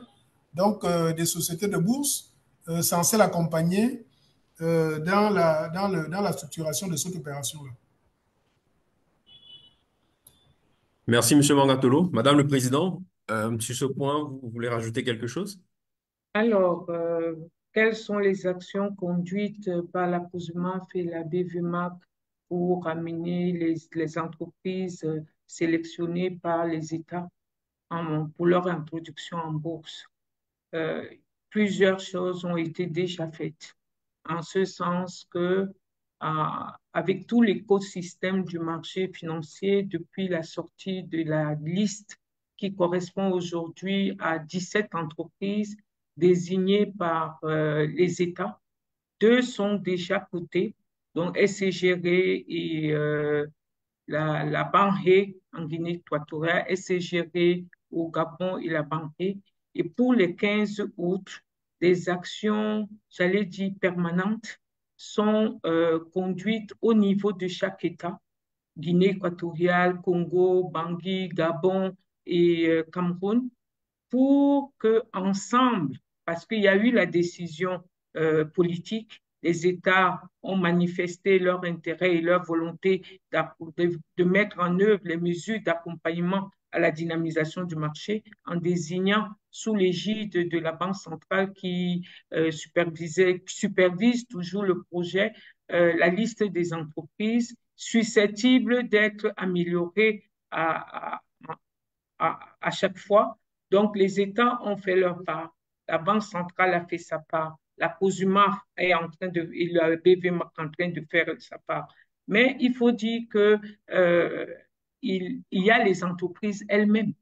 donc des sociétés de bourse censées l'accompagner dans, la, dans, le, dans la structuration de cette opération-là. Merci, M. Mangatolo. Madame le Président, euh, sur ce point, vous voulez rajouter quelque chose? Alors, euh, quelles sont les actions conduites par la COSMAF et la BVMAC pour amener les, entreprises sélectionnées par les États pour leur introduction en bourse? Euh, plusieurs choses ont été déjà faites, en ce sens que avec tout l'écosystème du marché financier depuis la sortie de la liste qui correspond aujourd'hui à 17 entreprises désignées par euh, les États. Deux sont déjà cotées, donc SCGR et euh, la, la Banque en Guinée équatoriale, SCGR au Gabon et la Banque. Et pour les 15 août, des actions, j'allais dire, permanentes sont euh, conduites au niveau de chaque État, Guinée équatoriale, Congo, Bangui, Gabon et euh, Cameroun, pour que ensemble, parce qu'il y a eu la décision euh, politique, les États ont manifesté leur intérêt et leur volonté de mettre en œuvre les mesures d'accompagnement à la dynamisation du marché en désignant sous l'égide de la Banque centrale qui euh, supervise toujours le projet euh, la liste des entreprises susceptibles d'être améliorées à, à, à, chaque fois. Donc, les États ont fait leur part. La Banque centrale a fait sa part. La COSUMA est en train de, et le BVM est en train de faire sa part. Mais il faut dire que euh, il, y a les entreprises elles-mêmes.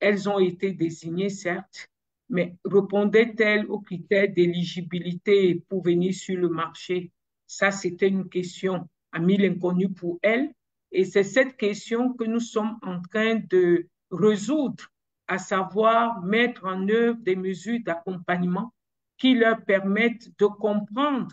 Elles ont été désignées, certes, mais répondaient-elles aux critères d'éligibilité pour venir sur le marché? Ça, c'était une question à mille inconnus pour elles. Et c'est cette question que nous sommes en train de résoudre, à savoir mettre en œuvre des mesures d'accompagnement qui leur permettent de comprendre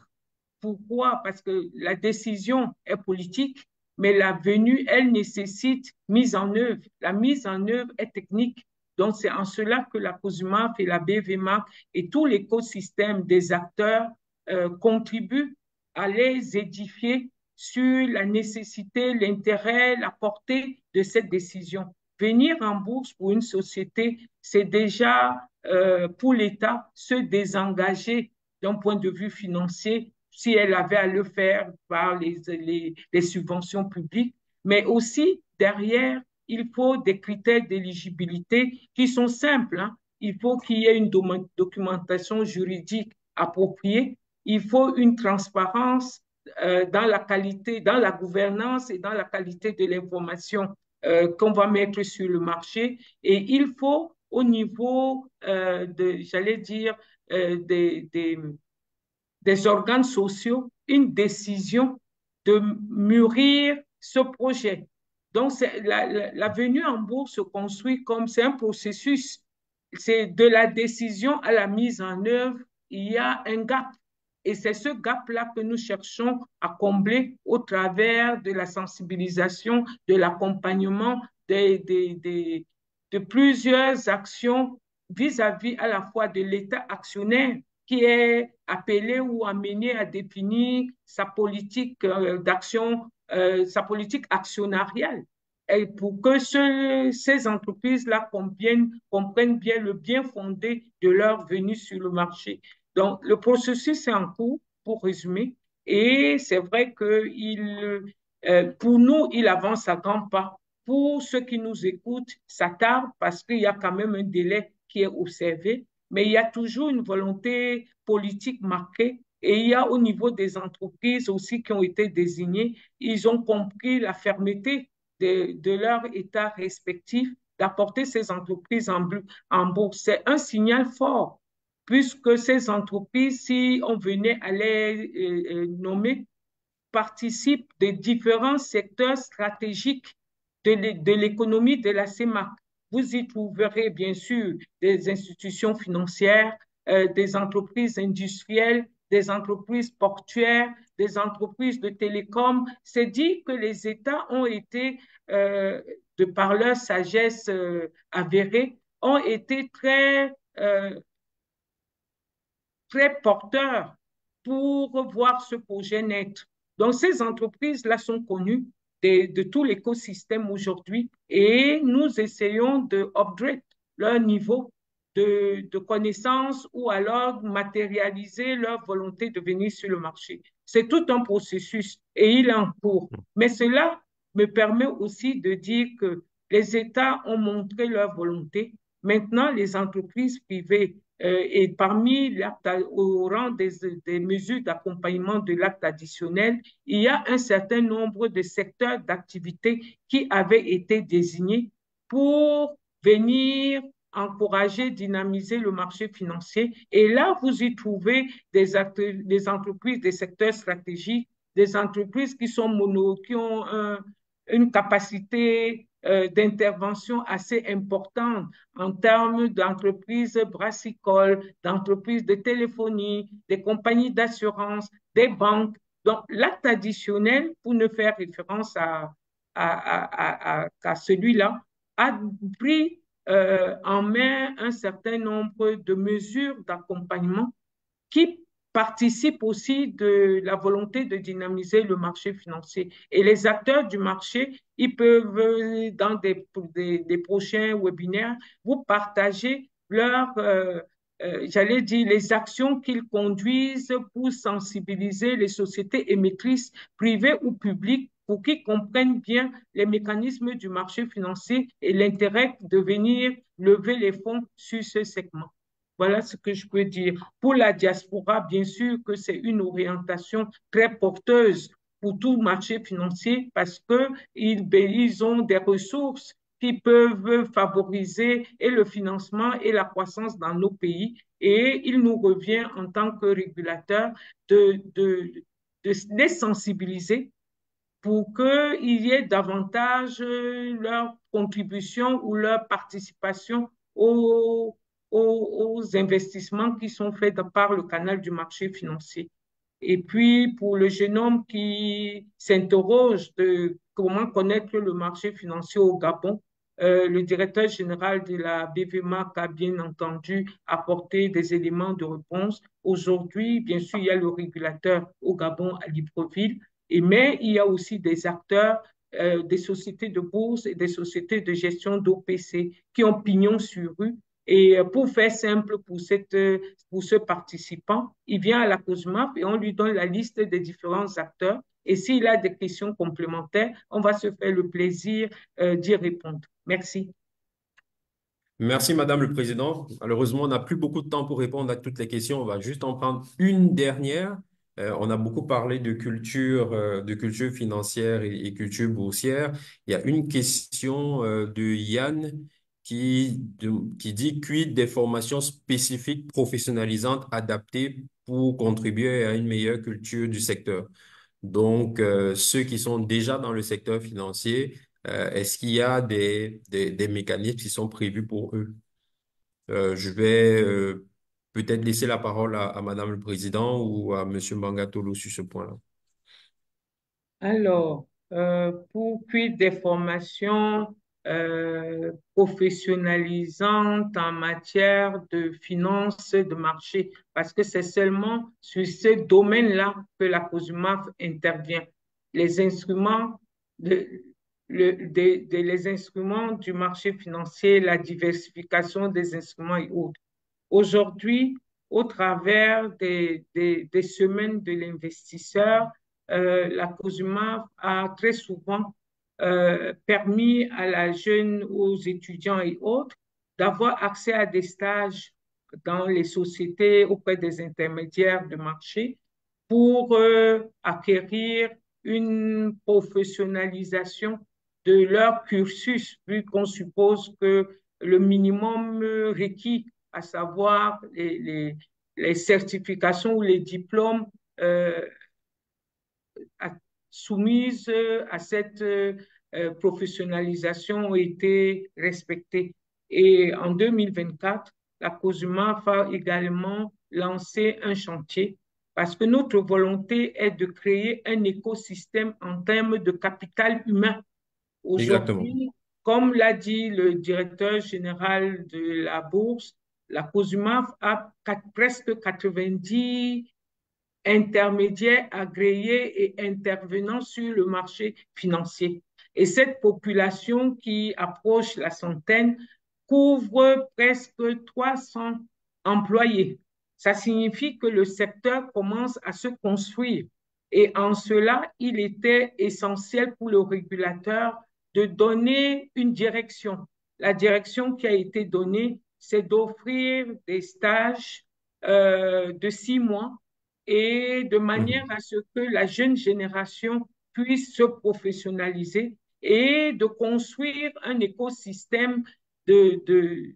Pourquoi? Parce que la décision est politique, mais la venue, elle nécessite mise en œuvre. La mise en œuvre est technique. Donc, c'est en cela que la COSUMAF et la BVMAC et tout l'écosystème des acteurs euh, contribuent à les édifier sur la nécessité, l'intérêt, la portée de cette décision. Venir en bourse pour une société, c'est déjà euh, pour l'État se désengager d'un point de vue financier si elle avait à le faire par les, les, subventions publiques, mais aussi derrière, il faut des critères d'éligibilité qui sont simples. Hein. Il faut qu'il y ait une documentation juridique appropriée. Il faut une transparence euh, dans la qualité, dans la gouvernance et dans la qualité de l'information euh, qu'on va mettre sur le marché. Et il faut, au niveau euh, de, j'allais dire, des, des, des organes sociaux, une décision de mûrir ce projet. Donc, la, la, venue en bourse se construit comme c'est un processus. C'est de la décision à la mise en œuvre, il y a un gap. Et c'est ce gap-là que nous cherchons à combler au travers de la sensibilisation, de l'accompagnement, de, de, plusieurs actions vis-à-vis -à, -vis à la fois de l'État actionnaire qui est appelé ou amené à définir sa politique euh, d'action, euh, sa politique actionnariale. Et pour que ce, ces entreprises-là comprennent, bien le bien fondé de leur venue sur le marché. Donc, le processus est en cours, pour résumer, et c'est vrai que euh, pour nous, il avance à grands pas. Pour ceux qui nous écoutent, ça tarde parce qu'il y a quand même un délai qui est observé, mais il y a toujours une volonté politique marquée et il y a au niveau des entreprises aussi qui ont été désignées, ils ont compris la fermeté de, de leur État respectif d'apporter ces entreprises en, bourse. C'est un signal fort puisque ces entreprises, si on venait à les euh, euh, nommer, participent des différents secteurs stratégiques de l'économie de la CEMAC. Vous y trouverez bien sûr des institutions financières, euh, des entreprises industrielles, des entreprises portuaires, des entreprises de télécom. C'est dit que les États ont été, euh, de par leur sagesse euh, avérée, ont été très très porteurs pour voir ce projet naître. Donc, ces entreprises-là sont connues de, tout l'écosystème aujourd'hui et nous essayons de upgrade leur niveau de, de connaissances ou alors matérialiser leur volonté de venir sur le marché. C'est tout un processus et il est en cours. Mais cela me permet aussi de dire que les États ont montré leur volonté. Maintenant, les entreprises privées et parmi l'acte au rang des, mesures d'accompagnement de l'acte additionnel, il y a un certain nombre de secteurs d'activité qui avaient été désignés pour venir encourager, dynamiser le marché financier. Et là, vous y trouvez des, entreprises des secteurs stratégiques, des entreprises qui sont mono, qui ont un, une capacité euh, d'intervention assez importante en termes d'entreprises brassicoles, d'entreprises de téléphonie, des compagnies d'assurance, des banques. Donc, l'acte additionnel, pour ne faire référence à, à, à, à, celui-là, a pris euh, en main un certain nombre de mesures d'accompagnement qui participe aussi de la volonté de dynamiser le marché financier. Et les acteurs du marché, ils peuvent, dans des, prochains webinaires, vous partager leur, euh, euh, j'allais dire, les actions qu'ils conduisent pour sensibiliser les sociétés émettrices, privées ou publiques, pour qu'ils comprennent bien les mécanismes du marché financier et l'intérêt de venir lever les fonds sur ce segment. Voilà ce que je peux dire. Pour la diaspora, bien sûr que c'est une orientation très porteuse pour tout marché financier parce qu'ils ils ont des ressources qui peuvent favoriser le financement et la croissance dans nos pays. Et il nous revient en tant que régulateur de, de, de les sensibiliser pour qu'il y ait davantage leur contribution ou leur participation au, aux, investissements qui sont faits par le canal du marché financier. Et puis, pour le jeune homme qui s'interroge de comment connaître le marché financier au Gabon, euh, le directeur général de la BVMAC a bien entendu apporté des éléments de réponse. Aujourd'hui, bien sûr, il y a le régulateur au Gabon à Libreville, mais il y a aussi des acteurs, euh, des sociétés de bourse et des sociétés de gestion d'OPC qui ont pignon sur rue. Et pour faire simple pour, cette, pour ce participant, il vient à la COSMAP et on lui donne la liste des différents acteurs. Et s'il a des questions complémentaires, on va se faire le plaisir euh, d'y répondre. Merci. Merci, Madame le Président. Malheureusement, on n'a plus beaucoup de temps pour répondre à toutes les questions. On va juste en prendre une dernière. Euh, on a beaucoup parlé de culture, euh, de culture financière et, culture boursière. Il y a une question de Yann qui, qui dit quid des formations spécifiques professionnalisantes adaptées pour contribuer à une meilleure culture du secteur. Donc, ceux qui sont déjà dans le secteur financier, euh, est-ce qu'il y a des, des, mécanismes qui sont prévus pour eux? Euh, je vais euh, peut-être laisser la parole à, à, Madame le Président ou à Monsieur Mangatolo sur ce point-là. Alors, pour puis des formations professionnalisantes en matière de finances de marché, parce que c'est seulement sur ce domaine-là que la COSUMAF intervient. Les instruments de, les instruments du marché financier, la diversification des instruments et autres. Aujourd'hui, au travers des, des, semaines de l'investisseur, euh, la COSUMA a très souvent euh, permis à la jeune, aux étudiants et autres, d'avoir accès à des stages dans les sociétés auprès des intermédiaires de marché pour euh, acquérir une professionnalisation de leur cursus, vu qu'on suppose que le minimum requis, à savoir les, certifications ou les diplômes euh, soumises à cette euh, professionnalisation ont été respectés. Et en 2024, la COSUMA a également lancé un chantier parce que notre volonté est de créer un écosystème en termes de capital humain Aujourd'hui, comme l'a dit le directeur général de la bourse, la COSUMAF a presque 90 intermédiaires agréés et intervenants sur le marché financier. Et cette population qui approche la centaine couvre presque 300 employés. Ça signifie que le secteur commence à se construire. Et en cela, il était essentiel pour le régulateur de donner une direction. La direction qui a été donnée, c'est d'offrir des stages euh, de six mois et de manière mhm. à ce que la jeune génération puisse se professionnaliser et de construire un écosystème de, de,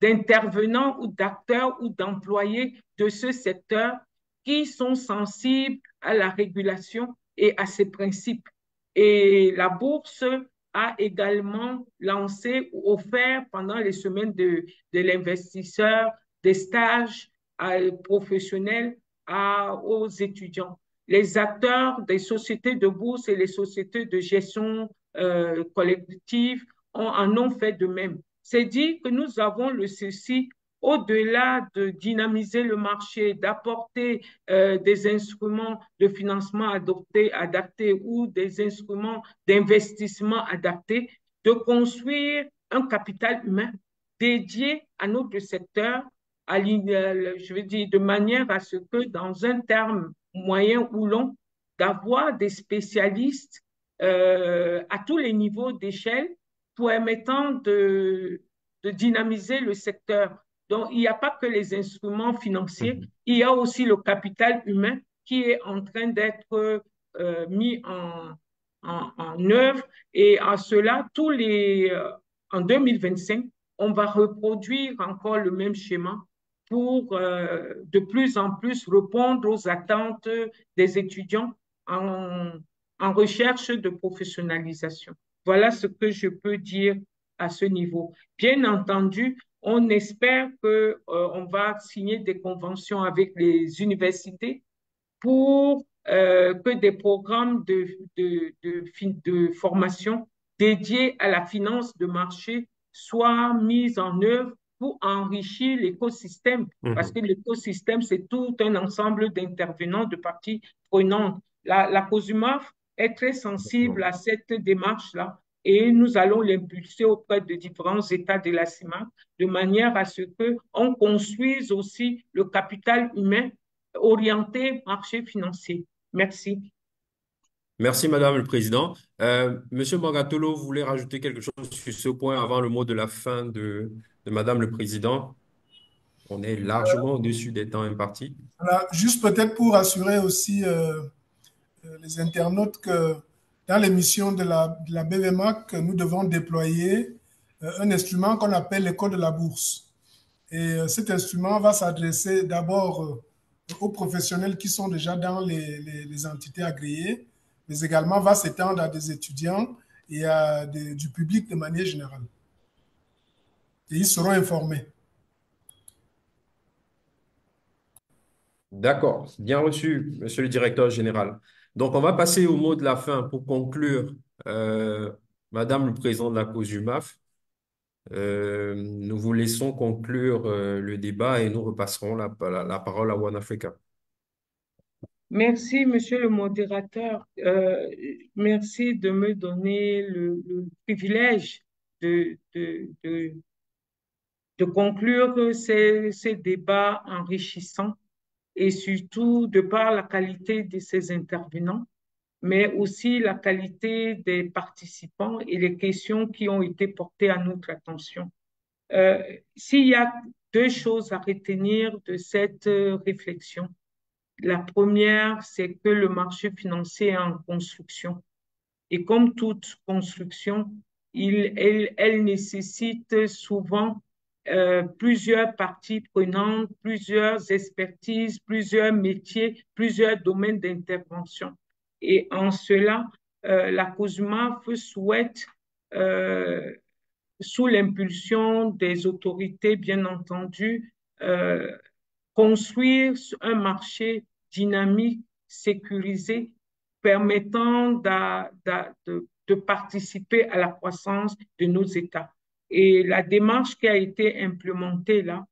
d'intervenants ou d'acteurs ou d'employés de ce secteur qui sont sensibles à la régulation et à ses principes. Et la bourse a également lancé ou offert pendant les semaines de, de l'investisseur des stages professionnels à, aux étudiants. Les acteurs des sociétés de bourse et les sociétés de gestion euh, collective ont, en ont fait de même. C'est dit que nous avons le ceci au-delà de dynamiser le marché, d'apporter euh, des instruments de financement adoptés, adaptés ou des instruments d'investissement adaptés, de construire un capital humain dédié à notre secteur, à, je veux dire, de manière à ce que dans un terme moyen ou long, d'avoir des spécialistes euh, à tous les niveaux d'échelle permettant de, de dynamiser le secteur donc, il n'y a pas que les instruments financiers, mhm. il y a aussi le capital humain qui est en train d'être euh, mis en, en, en, œuvre. Et à cela, tous les, euh, en 2025, on va reproduire encore le même schéma pour euh, de plus en plus répondre aux attentes des étudiants en, recherche de professionnalisation. Voilà ce que je peux dire à ce niveau. Bien entendu, on espère qu'on euh, va signer des conventions avec les universités pour euh, que des programmes de, de, de, formation dédiés à la finance de marché soient mis en œuvre pour enrichir l'écosystème. Mmh. Parce que l'écosystème, c'est tout un ensemble d'intervenants, de parties prenantes. La, la COSUMAF est très sensible à cette démarche-là et nous allons l'impulser auprès de différents États de la CIMAC de manière à ce qu'on construise aussi le capital humain orienté marché financier. Merci. Merci, Madame le Président. Euh, Monsieur Morgatolo, vous voulez rajouter quelque chose sur ce point avant le mot de la fin de, de Madame le Président? On est largement euh, au-dessus des temps impartis. Voilà, juste peut-être pour assurer aussi euh, les internautes que dans l'émission de la, de la BVMAC, nous devons déployer euh, un instrument qu'on appelle l'école de la bourse. Et euh, cet instrument va s'adresser d'abord euh, aux professionnels qui sont déjà dans les, entités agréées, mais également va s'étendre à des étudiants et à du public de manière générale. Et ils seront informés. D'accord, bien reçu, monsieur le directeur général. Donc, on va passer au mot de la fin pour conclure. Euh, Madame le président de la cause du MAF, euh, nous vous laissons conclure euh, le débat et nous repasserons la, la, la parole à One Africa. Merci, monsieur le modérateur. Euh, merci de me donner le, le privilège de, de, de, de conclure ces, ces débats enrichissants et surtout de par la qualité de ces intervenants, mais aussi la qualité des participants et les questions qui ont été portées à notre attention. Euh, S'il y a deux choses à retenir de cette réflexion, la première, c'est que le marché financier est en construction. Et comme toute construction, il, elle nécessite souvent euh, plusieurs parties prenantes, plusieurs expertises, plusieurs métiers, plusieurs domaines d'intervention. Et en cela, euh, la COSMAF souhaite, euh, sous l'impulsion des autorités, bien entendu, construire un marché dynamique, sécurisé, permettant de participer à la croissance de nos États. Et la démarche qui a été implémentée là,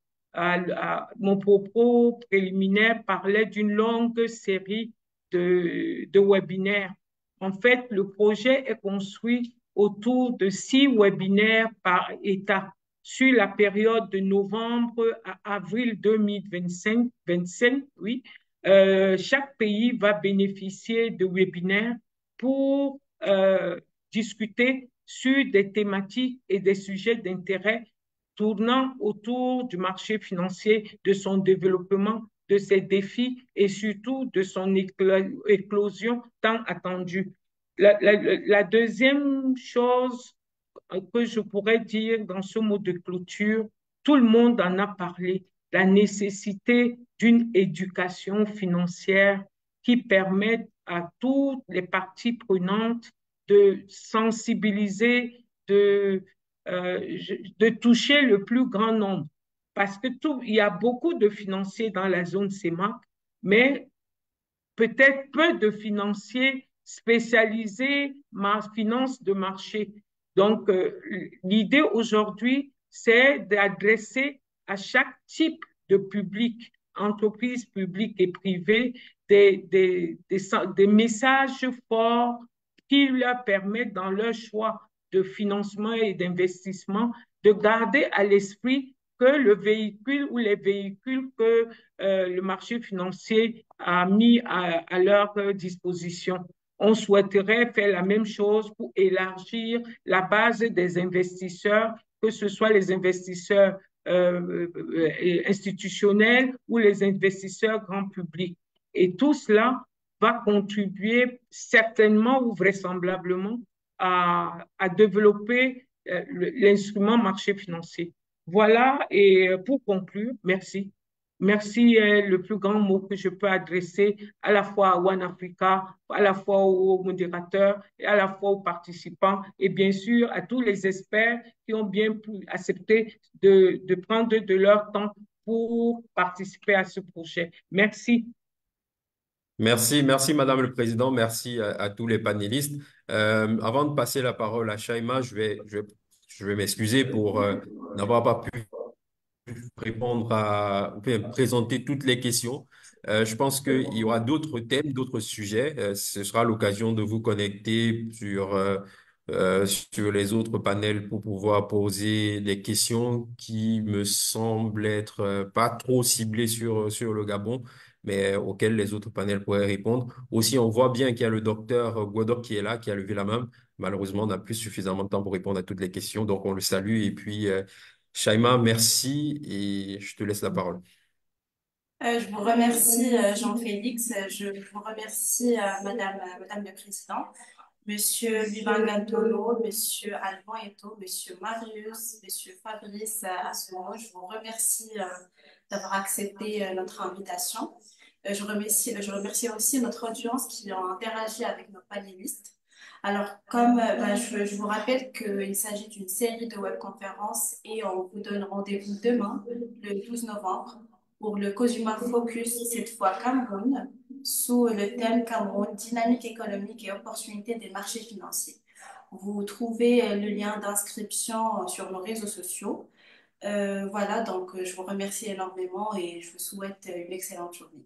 mon propos préliminaire parlait d'une longue série de, webinaires. En fait, le projet est construit autour de six webinaires par État sur la période de novembre à avril 2025. 25, oui, euh, chaque pays va bénéficier de webinaires pour euh, discuter sur des thématiques et des sujets d'intérêt tournant autour du marché financier, de son développement, de ses défis et surtout de son éclosion tant attendue. La, la, deuxième chose que je pourrais dire dans ce mot de clôture, tout le monde en a parlé, la nécessité d'une éducation financière qui permette à toutes les parties prenantes de sensibiliser, de, euh, de toucher le plus grand nombre. Parce que tout, il y a beaucoup de financiers dans la zone CEMAC, mais peut-être peu de financiers spécialisés en finance de marché. Donc, euh, l'idée aujourd'hui, c'est d'adresser à chaque type de public, entreprise publique et privée, des, des, des messages forts qui leur permettent dans leur choix de financement et d'investissement de garder à l'esprit que le véhicule ou les véhicules que euh, le marché financier a mis à, leur disposition. On souhaiterait faire la même chose pour élargir la base des investisseurs, que ce soit les investisseurs euh, euh institutionnels ou les investisseurs grand public. Et tout cela va contribuer certainement ou vraisemblablement à, développer euh, l'instrument marché financier. Voilà, et pour conclure, merci. Merci est le plus grand mot que je peux adresser à la fois à One Africa, à la fois aux modérateurs et à la fois aux participants et bien sûr à tous les experts qui ont bien pu accepter de prendre de leur temps pour participer à ce projet. Merci. Merci, merci Madame le Président, merci à, tous les panélistes. Euh, avant de passer la parole à Shaima, je vais, je je vais m'excuser pour euh, n'avoir pas pu répondre à, présenter toutes les questions. Euh, je pense qu'il y aura d'autres thèmes, d'autres sujets. Ce sera l'occasion de vous connecter sur, sur les autres panels pour pouvoir poser des questions qui me semblent être pas trop ciblées sur, sur le Gabon, mais auxquelles les autres panels pourraient répondre. Aussi, on voit bien qu'il y a le docteur Guadok qui est là, qui a levé la main. Malheureusement, on n'a plus suffisamment de temps pour répondre à toutes les questions, donc on le salue et puis euh, Shaima, merci et je te laisse la parole. Euh, je vous remercie, euh, Jean-Félix. Je vous remercie, Madame, Madame le Président, Monsieur Vivant Gantolo, Monsieur Alban Eto, Monsieur Marius, Monsieur Fabrice Assouan. Je vous remercie d'avoir accepté notre invitation. Euh, je remercie, aussi notre audience qui a interagi avec nos panélistes. Alors, comme euh, bah, je, vous rappelle qu'il s'agit d'une série de webconférences et on vous donne rendez-vous demain, le 12 novembre, pour le COSUMA Focus, cette fois Cameroun, sous le thème Cameroun, dynamique économique et opportunités des marchés financiers. Vous trouvez euh, le lien d'inscription sur nos réseaux sociaux. Voilà, donc je vous remercie énormément et je vous souhaite une excellente journée.